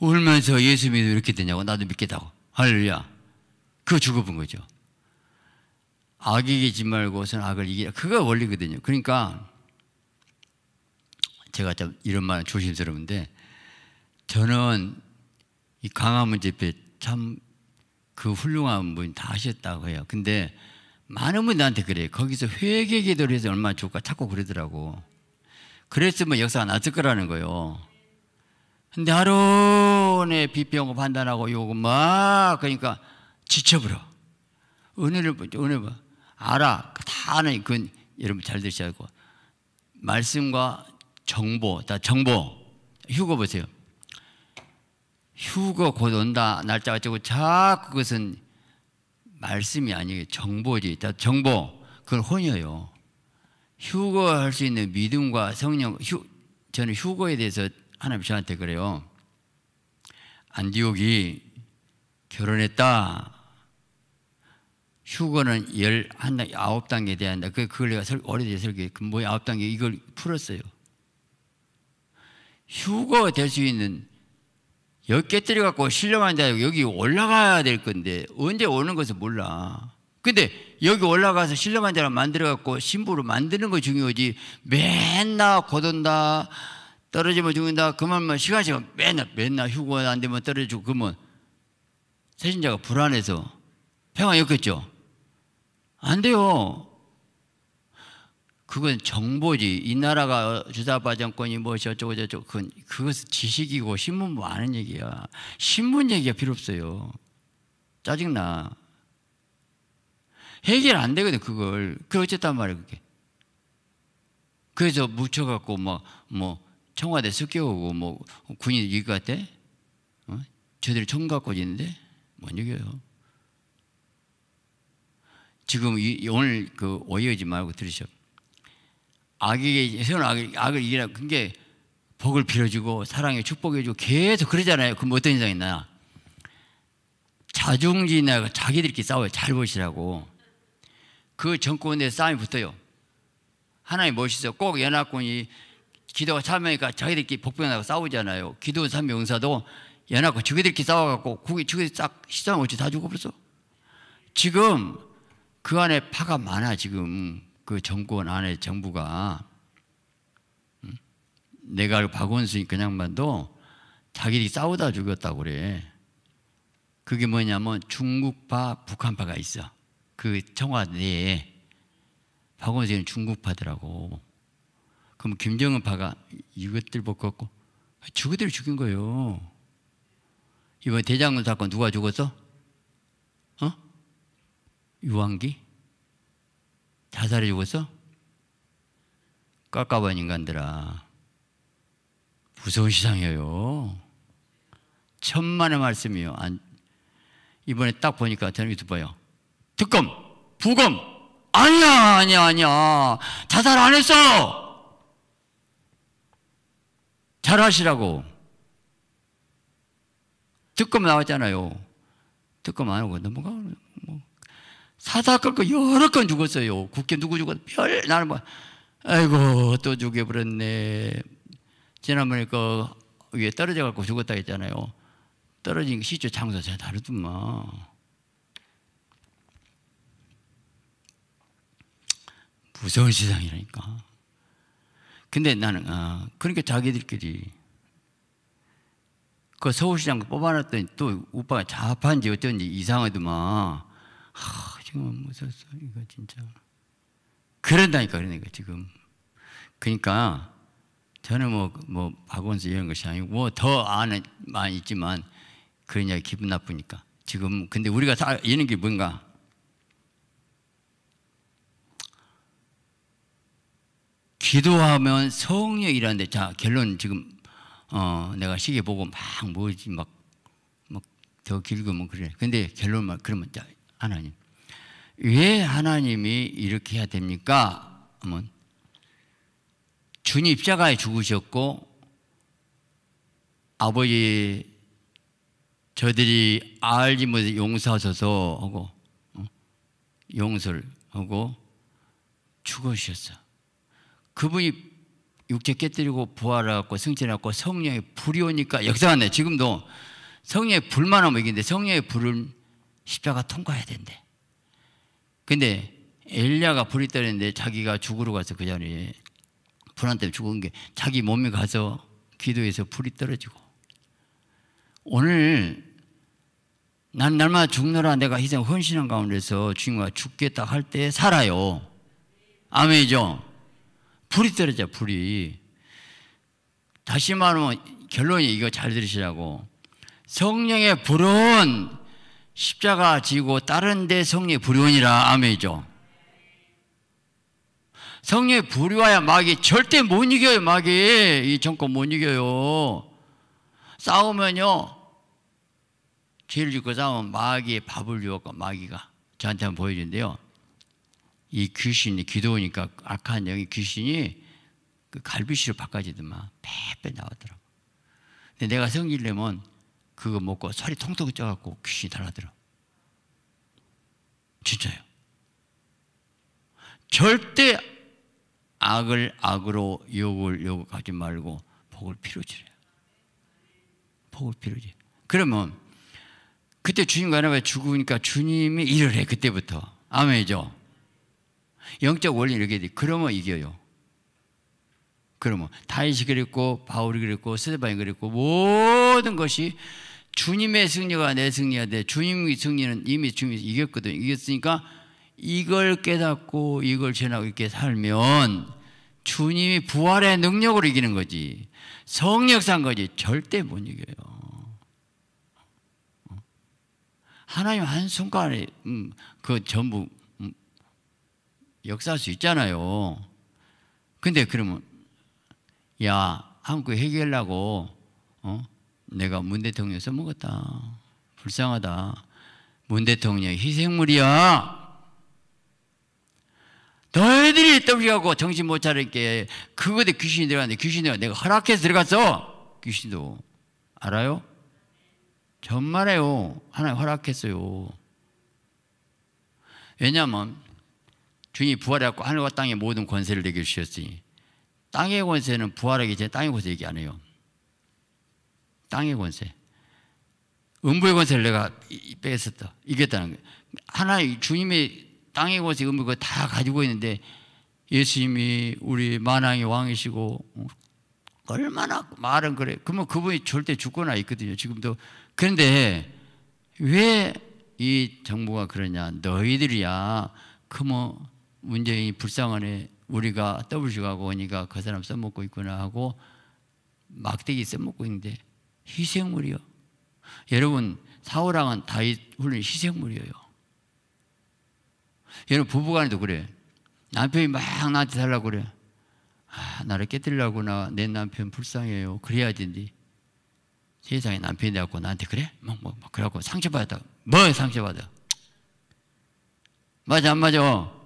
울면서 예수 믿어 이렇게 되냐고 나도 믿겠다고. 할렐루야. 그거 죽어본 거죠. 악이 이기지 말고선 악을 이기라. 그거 원리거든요. 그러니까 제가 좀 이런 말은 조심스러운데 저는 이 강화문 집회 참 그 훌륭한 분 다 하셨다고 해요. 근데 많은 분이 나한테 그래요. 거기서 회개 기도를 해서 얼마나 좋을까 자꾸 그러더라고. 그랬으면 역사가 났을 거라는 거예요. 근데 하루 내 비평고 판단하고 요거 막 그러니까 지쳐버려. 은혜를 은혜 봐. 알아. 다 아는 그 여러분 잘 들으셔야 고 말씀과 정보, 다 정보. 휴거 보세요. 휴거 곧 온다. 날짜가 어쩌고 자꾸 그것은 말씀이 아니에요. 정보지. 다 정보. 그건 혼이에요. 휴거 할 수 있는 믿음과 성령, 휴, 저는 휴거에 대해서 하나님 저한테 그래요. 안디옥이 결혼했다. 휴거는 열, 한, 아홉 단계 돼야 한다. 그, 그걸 내가 설, 오래전 설계, 그 뭐야, 아홉 단계 이걸 풀었어요. 휴거 될 수 있는 여기 깨뜨려 갖고 신령한 자 여기 올라가야 될 건데 언제 오는 것을 몰라. 근데 여기 올라가서 신령한 자를 만들어 갖고 신부로 만드는 거 중요하지. 맨날 거둔다. 떨어지면 죽는다. 그만만 시간 시간 맨날 맨날 휴고 안 되면 떨어지고 그러면 세신자가 불안해서 평안 였겠죠. 안 돼요. 그건 정보지. 이 나라가 주사파 정권이 뭐시 어쩌고 저쩌고 그건 그것은 지식이고 신문 뭐 아는 얘기야. 신문 얘기가 필요 없어요. 짜증나. 해결 안 되거든 그걸. 그 어쨌단 말이야 그게. 그래서 묻혀갖고 뭐뭐 청와대 습격하고 뭐 군인 이기 같대. 어? 저들이 총 갖고 있는데 뭔 얘기예요? 지금 이, 오늘 그 오해하지 말고 들으셔. 악에게 세운 악을, 악을 이기라 그게 복을 빌어주고 사랑에 축복해주고 계속 그러잖아요. 그럼 어떤 인상이 있나? 자중지나 자기들끼리 싸워요. 잘 보시라고. 그 정권에 싸움이 붙어요. 하나님 멋있어. 꼭 연합군이 기도가 참여니까 자기들끼리 복병하고 싸우잖아요. 기도 삼명사도 연합군 저기들끼리 싸워갖고 국이 저기들 싹 시장 없이 다 죽어버렸어. 지금 그 안에 파가 많아 지금. 그 정권 안에 정부가 내가 박원순이 그냥만도 자기들이 싸우다 죽였다고 그래. 그게 뭐냐면 중국파, 북한파가 있어. 그 청와대에 박원순은 중국파더라고. 그럼 김정은파가 이것들 벗고 죽어들 죽인 거예요. 이번 대장군 사건 누가 죽었어? 어? 유한기? 자살해 죽었어? 깝깝한 인간들아. 무서운 시상이에요. 천만의 말씀이요. 안, 이번에 딱 보니까 저는 봐요. 특검, 부검, 아니야, 아니야, 아니야. 자살 안 했어! 잘하시라고. 특검 나왔잖아요. 특검 안 하고 넘어가. 사사 끓고 여러 건 죽었어요. 국회 누구 죽었, 별, 나는 뭐, 아이고, 또 죽여버렸네. 지난번에 그 위에 떨어져 갖고 죽었다 했잖아요. 떨어진 게 시조 장소 잘 다르더만. 무서운 세상이라니까. 근데 나는, 아, 그러니까 자기들끼리 그 서울시장 뽑아놨더니 또 오빠가 좌파인지 어쩐지 이상하더만. 하, 지금 무섭어 이거 진짜. 그런다니까 그러니까 지금. 그러니까 저는 뭐, 뭐, 박원순 이런 것이 아니고, 뭐, 더 아는 많이 있지만, 그러냐, 기분 나쁘니까. 지금, 근데 우리가 다 이런 게 뭔가, 기도하면 성령이라는데, 자, 결론 지금, 어, 내가 시계 보고 막 뭐지, 막, 막, 더 길고 그래. 근데 결론만, 그러면, 자, 하나님. 왜 하나님이 이렇게 해야 됩니까? 하면, 주님 입자가에 죽으셨고 아버지 저들이 알지 못해 용서하소서 하고 어? 용서를 하고 죽으셨어. 그분이 육체 깨뜨리고 부활하고 승천하고 성령의 불이 오니까 역사가 네 지금도 성령의 불만 하면 이긴데 성령의 불은 십자가 통과해야 된대. 근데 엘리야가 불이 떨었는데 자기가 죽으러 가서 그 자리에 불안 때문에 죽은 게 자기 몸에 가서 기도해서 불이 떨어지고 오늘 난 날마다 죽노라 내가 희생 헌신한 가운데서 주님과 죽겠다 할 때 살아요. 아멘이죠. 불이 떨어져 불이. 다시 말하면 결론이 이거 잘 들으시라고. 성령의 불은 십자가 지고 다른 데 성령의 불이 오니라. 아멘이죠. 불이 와야 마귀 절대 못 이겨요 마귀. 이 정권 못 이겨요. 싸우면요. 죄를 짓고 싸우면 마귀의 밥을 주었고 마귀가 저한테 한번 보여준대요. 이 귀신이 기도하니까 악한 영이 귀신이 그 갈비씨로 바꿔지더만. 빼빼 나오더라고. 근데 내가 성질 내면 그거 먹고 소리 통통 쪄갖고 귀신이 달아들어 진짜요 절대 악을 악으로 욕을 욕하지 말고 복을 피로지래. 복을 피로지. 그러면 그때 주님과 하나가 죽으니까 주님이 일을 해 그때부터 아멘이죠. 영적 원리 이렇게 돼. 그러면 이겨요. 그러면 다윗이 그랬고 바울이 그랬고 스데반이 그랬고 모든 것이 주님의 승리가 내 승리가 돼. 주님의 승리는 이미 주님이 이겼거든. 이겼으니까 이걸 깨닫고 이걸 전하고 이렇게 살면 주님이 부활의 능력으로 이기는 거지. 성력산 거지. 절대 못 이겨요. 하나님 한 손가락에 음, 그 전부 음, 역사할 수 있잖아요. 근데 그러면 야 한국 해결하고 어? 내가 문 대통령 써먹었다. 불쌍하다. 문 대통령 희생물이야. 너희들이 떠들어가고 정신 못 차릴게 그거에 귀신이 들어갔는데 귀신이 내가 허락해서 들어갔어. 귀신도 알아요? 정말해요. 하나님 허락했어요. 왜냐하면 주님이 부활해갖고 하늘과 땅의 모든 권세를 내게 주셨으니 땅의 권세는 부활하기 전에 땅의 권세 얘기 안 해요. 땅의 권세. 음부의 권세를 내가 뺏었다. 이겼다는 거예요. 하나님 주님의 땅의 권세 음부 다 가지고 있는데 예수님이 우리 만왕의 왕이시고 얼마나 말은 그래. 그러면 그분이 절대 죽거나 있거든요. 지금도. 그런데 왜 이 정부가 그러냐. 너희들이야. 그뭐 문재인이 불쌍하네. 우리가 더블주 가고 오니까 그 사람 써먹고 있구나 하고 막대기 써먹고 있는데 희생물이요. 여러분 사우랑은 다윗 훈련 희생물이에요. 여러분 부부간에도 그래. 남편이 막 나한테 살라고 그래. 아, 나를 깨뜨리려고 나, 내 남편 불쌍해요. 그래야지. 세상에 남편이 돼갖고 나한테 그래? 뭐, 뭐, 뭐 그래갖고 상처받았다. 뭐 상처받아? 맞아, 안 맞아?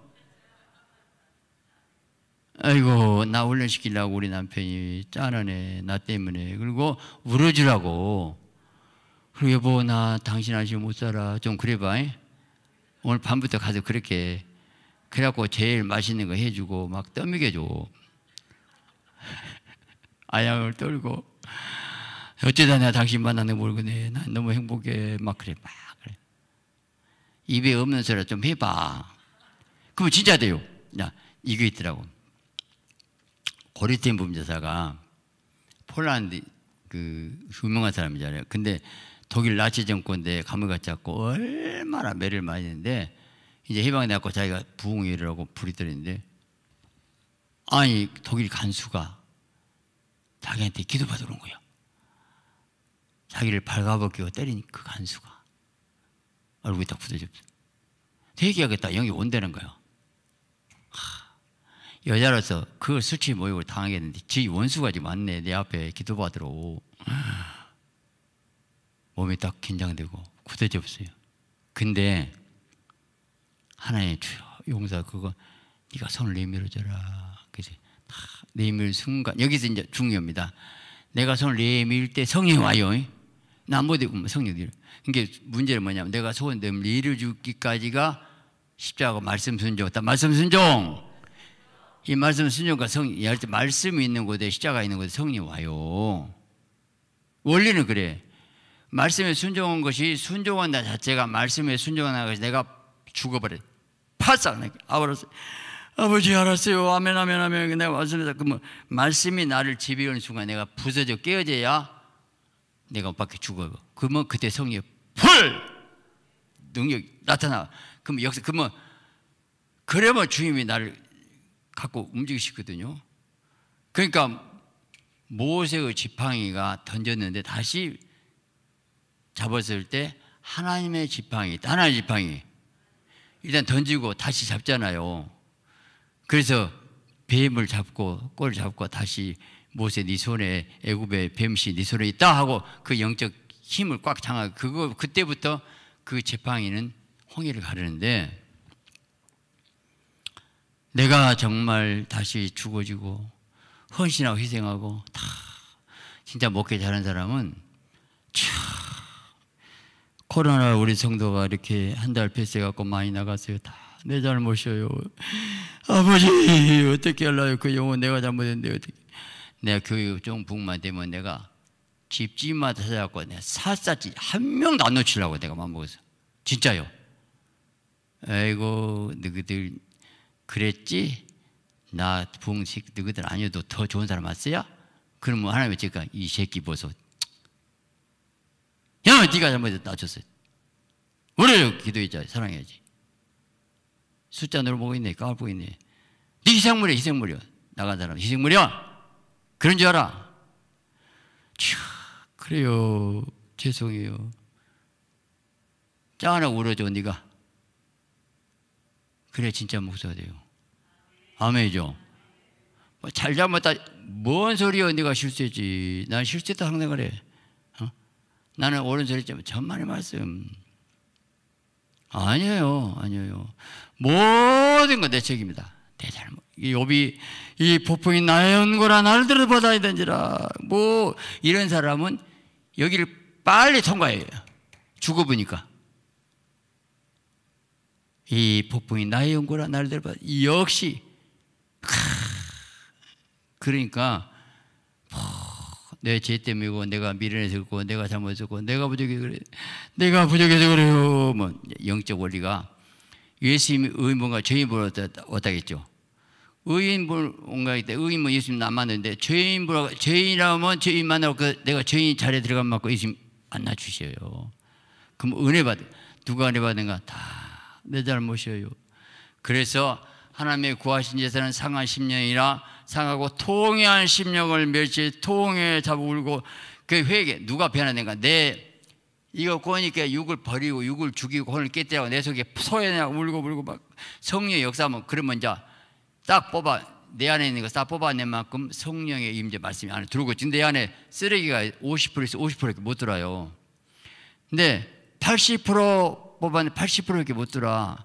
아이고, 나 훈련시키려고 우리 남편이 짠하네. 나 때문에. 그리고 울어주라고. 그리고 여보, 나 당신 아시면 못 살아. 좀 그래봐. 오늘 밤부터 가서 그렇게. 그래갖고 제일 맛있는 거 해주고 막 떠먹여줘. 아양을 떨고. 어쩌다 내가 당신 만나는 모르겠네. 난 너무 행복해. 막 그래. 막 그래. 입에 없는 소리 좀 해봐. 그러면 진짜 돼요. 야, 이게 있더라고. 고리템 범죄사가 폴란드 그 유명한 사람이잖아요. 근데 독일 나치 정권대 감옥에 잡고 얼마나 매를 많이 했는데 이제 해방돼갖고 자기가 부흥회를 하고 부리더랬는데 아니 독일 간수가 자기한테 기도받으러 온 거야. 자기를 발가벗기고 때린 그 간수가 얼굴이 딱 부서졌어. 회개하겠다 영이 온다는 거야. 여자로서 그 수치 모욕을 당하겠는데 지 원수가 지금 왔네 내 앞에 기도받으러. 몸이 딱 긴장되고 굳어졌어요. 근데 하나님 주여 용사 그거 네가 손을 내밀어 줘라. 그지? 내밀 순간 여기서 이제 중요합니다. 내가 손을 내밀 때 성령 와요. 나못 입으면 성령이 그러니까 문제는 뭐냐면 내가 손을 내밀어 주기까지가 십자가 말씀 순종 말씀 순종 이 말씀 순종과 성, 할때 말씀이 있는 곳에 십자가 있는 곳에 성이 와요. 원리는 그래. 말씀에 순종한 것이 순종한 나 자체가 말씀에 순종한 것이 내가 죽어버려. 파싹 아버지 아버지 알았어요. 아멘 아멘 아멘. 내가 말씀에서 그러면 말씀이 나를 지배하는 순간 내가 부서져 깨어져야 내가 밖에 죽어. 그러면 그때 성령 풀 능력 나타나. 그러면 역사 그러면 그러면 주님이 나를 갖고 움직이시거든요. 그러니까 모세의 지팡이가 던졌는데 다시 잡았을 때 하나님의 지팡이, 하나님의 지팡이 일단 던지고 다시 잡잖아요. 그래서 뱀을 잡고 꼴 잡고 다시 모세 네 손에 애굽의 뱀씨 네 손에 있다 하고 그 영적 힘을 꽉 장하 그거 그때부터 그 지팡이는 홍해를 가르는데 내가 정말 다시 죽어지고 헌신하고 희생하고 다 진짜 먹게 잘한 사람은 참 코로나 우리 성도가 이렇게 한 달 패스 갖고 많이 나갔어요. 다 내 잘못이에요. 아버지 어떻게 할라요? 그 영혼 내가 잘못했는데 어떻게? 내가 교육 좀 북만 되면 내가 집집마다 찾아갖고 내가 샅샅이 한 명도 안 놓치려고 내가 마음먹었어. 진짜요. 아이고 너희들 그랬지? 나 부흥식 너희들 아니어도 더 좋은 사람 왔어야? 그러면 하나님이 제가 이 새끼 보소. 야, 네가 잘못했다. 낮췄어요. 우리를 기도했자 사랑해야지. 숫자 늘어보고 있네. 까보고 있네. 네 희생물이야, 희생물이야. 나간 사람 희생물이야. 그런 줄 알아. 참, 그래요. 죄송해요. 짜 하나 울어줘, 네가. 그래 진짜 목사가 돼요. 아멘이죠. 뭐 잘잘못다 뭔 소리야 네가 실수했지. 난 실수했다 항상 그래. 어? 나는 옳은 소리 했지만 천만의 말씀. 아니에요, 아니에요. 모든 건 내 책임이다. 내 잘못. 이 욥이 이 폭풍이 나의 연고라 나를 들어받아야 되지라. 뭐 이런 사람은 여기를 빨리 통과해요. 죽어보니까. 이 폭풍이 나의 연고라 나를 들어받아. 역시 그러니까 내죄 때문이고 내가 미련해서 그고 내가 잘못했고 내가 부족해서 그래. 내가 부족해서 그래요. 뭐 영적 원리가 예수님이 의인분과 죄인분을 어다겠죠. 의인분 온가 때 의인분 예수님 안 만났는데 죄인분 죄인이라면 죄인 만나고 그 내가 죄인 자리에 들어가면 맞고 예수님 안 놔주셔요. 그럼 은혜 받 누가 은혜 받는가? 다 내 잘못이에요. 그래서 하나님의 구하신 제사는 상한 심령이라 상하고 통해한 심령을 멸치 통해 잡아 울고 그 회개 누가 변화된가? 내. 이거 꼬니까 육을 버리고 육을 죽이고 혼을 깨뜨리고 내 속에 소연하고 울고 울고 막 성령의 역사하면 그러면 이제 딱 뽑아 내 안에 있는 거딱 뽑아낸 만큼 성령의 임재 말씀이 안에 들어오고 지금 내 안에 쓰레기가 50%에서 50%밖에 못 들어요. 근데 80% 뽑았는데 80%밖에 못 들어.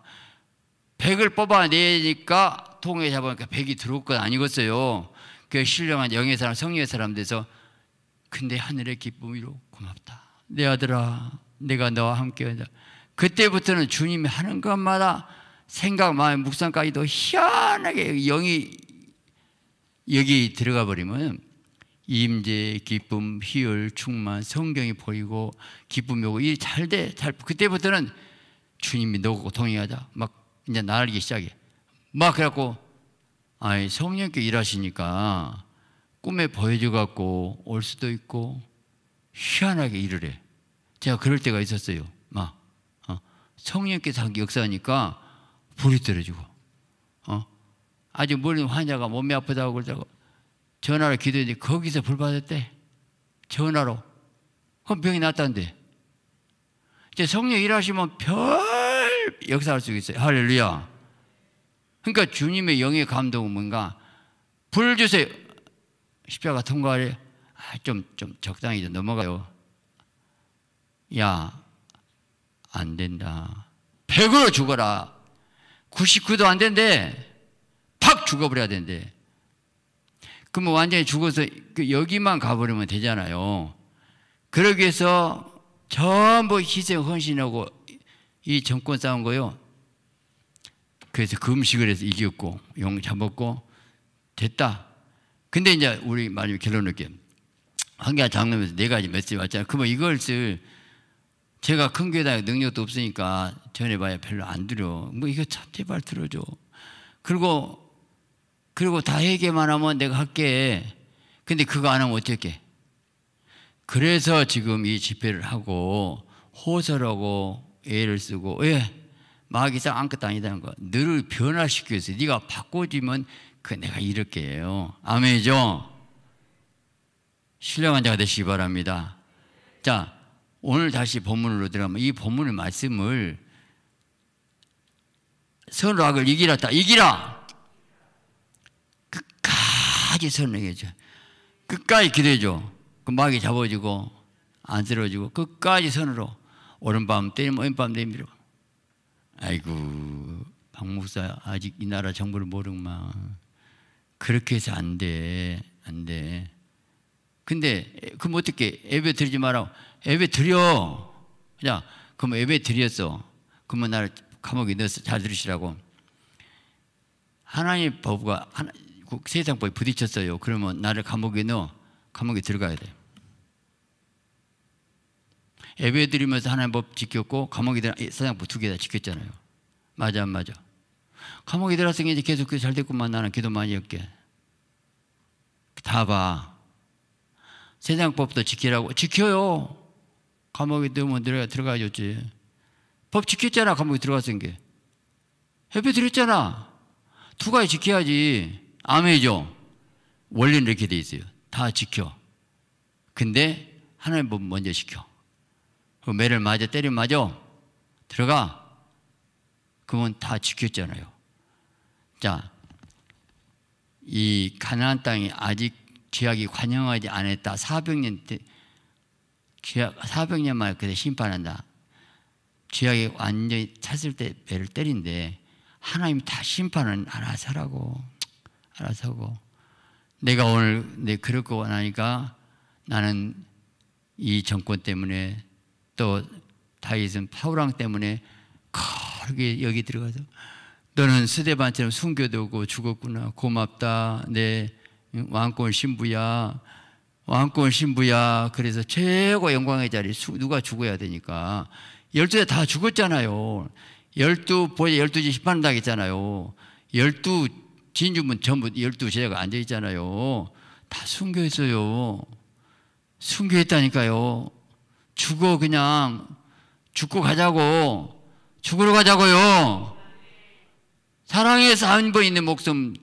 100을 뽑아내니까 통에 잡으니까 100이 들어올 건 아니겠어요. 그 신령한 영의 사람, 성령의 사람 돼서 근데 하늘의 기쁨이로 고맙다. 내 아들아, 내가 너와 함께 한다. 그때부터는 주님이 하는 것마다 생각, 마음, 묵상까지도 희한하게 영이 여기 들어가 버리면 임재, 기쁨, 희열, 충만, 성경이 보이고 기쁨이 오고 이 잘 돼. 잘 그때부터는 주님이 너고 동행하자. 막 이제 날기 시작해. 막 그래갖고 아이 성령께 일하시니까 꿈에 보여줘 갖고 올 수도 있고 희한하게 일을 해. 제가 그럴 때가 있었어요. 막 어. 성령께서 역사하니까 불이 떨어지고 어. 아주 멀리 환자가 몸이 아프다고 그러다가 전화로 기도했는데 거기서 불 받았대. 전화로. 그럼 병이 낫다는데. 이제 성령 일하시면 별 역사할 수 있어요. 할렐루야. 그러니까 주님의 영의 감동은 뭔가 불 주세요. 십자가 통과를 아, 좀, 좀 적당히 좀 넘어가요. 야, 안 된다. 100으로 죽어라. 99도 안 된대. 팍 죽어버려야 된대. 그러면 완전히 죽어서 그 여기만 가버리면 되잖아요. 그러기 위해서 전부 희생 헌신하고 이 정권 싸운 거요. 그래서 금식을 해서 이겼고 용 잡았고 됐다. 근데 이제 우리 말이 결론 을게 한개 장로면서 네 가지 메시지 왔잖아요. 그러면 이걸 쓸 제가 큰 교회다 능력도 없으니까 전해봐야 별로 안 들어. 뭐 이거 참 제발 들어줘. 그리고 그리고 다 얘기만 하면 내가 할게. 근데 그거 안 하면 어떻게? 그래서 지금 이 집회를 하고 호소하고 애를 쓰고 왜 마귀상 아무것도 아니다는 거. 너를 변화시키기 위해서 네가 바꿔주면 그 내가 이렇게 해요. 아멘이죠? 신령한 자가 되시기 바랍니다. 자, 오늘 다시 본문으로 들어가면 이 본문의 말씀을 선악을 이기라 다 이기라 끝까지 설명해줘 끝까지 기도해줘 그 마귀 잡아주고 안 쓰러지고 끝까지 선으로 오른밤 때리면 왼밤 내밀어 아이고 박 목사 아직 이 나라 정부를 모르구만 그렇게 해서 안 돼. 안 돼. 근데 그럼 어떻게 예배 드리지 마라. 예배 드려. 야, 그럼 예배 드렸어. 그러면 나를 감옥에 넣어서 잘 들으시라고. 하나님 법과 하나, 세상 법에 부딪혔어요. 그러면 나를 감옥에 넣어 감옥에 들어가야 돼. 예배 드리면서 하나님 법 지켰고 감옥에 들어 사장법 두 개 다 지켰잖아요. 맞아 안 맞아? 감옥에 들어갔으니 이제 계속 잘 됐구만 나는 기도 많이 했게. 다 봐. 세상 법도 지키라고 지켜요. 감옥에 들어면 들어가 들어가줬지. 법 지켰잖아 감옥에 들어갔은 게. 예배 드렸잖아. 두 가지 지켜야지. 아멘이죠. 원리는 이렇게 돼 있어요. 다 지켜. 근데 하나님 법 먼저 지켜. 그 매를 맞아 때리면 맞아. 들어가. 그러면 다 지켰잖아요. 자, 이 가나안 땅이 아직 죄악이 관영하지 않았다. 400년 때 죄악 400년 만에 그때 심판한다. 죄악이 완전히 찼을 때 배를 때린데 하나님이 다 심판은 알아서 하라고 알아서 하고 내가 오늘 내 그럴 거 나니까 나는 이 정권 때문에 또 다윗은 파우랑 때문에 거기 여기 들어가서 너는 스데반처럼 숨겨두고 죽었구나. 고맙다. 내 왕권 신부야. 왕권 신부야. 그래서 최고 영광의 자리. 누가 죽어야 되니까. 열두에 다 죽었잖아요. 열두 보제 열두 지 심판 당했잖아요. 열두 진주문 전부 열두 제자가 앉아 있잖아요. 다 숨겨 있어요. 숨겨 있다니까요. 죽어 그냥. 죽고 가자고. 죽으러 가자고요. 사랑해서 한번 있는 목숨.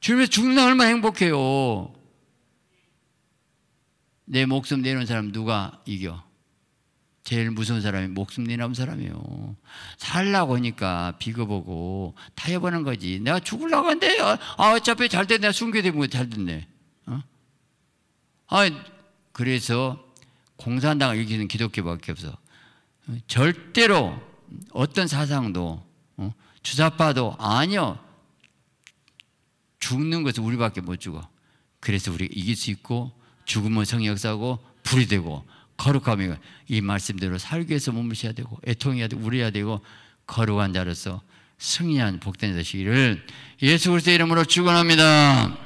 주님에서 죽는 얼마나 행복해요. 내 목숨 내놓은 사람 누가 이겨? 제일 무서운 사람이 목숨 내놓은 사람이에요. 살라고 하니까 비겁하고 타협하는 거지. 내가 죽으려고 하는데, 아, 어차피 잘때 내가 숨겨대면 잘 됐네. 어? 아, 그래서 공산당을 이기는 기독교밖에 없어. 절대로 어떤 사상도 어? 주사파도 아니요. 죽는 것은 우리밖에 못 죽어. 그래서 우리가 이길 수 있고 죽으면 성의 역사고 불이 되고 거룩함이 이 말씀대로 살기 위해서 쉬어야 되고 애통해야 되고 우려야 되고 거룩한 자로서 승리한 복된 되시기를 예수 그리스도의 이름으로 축원합니다.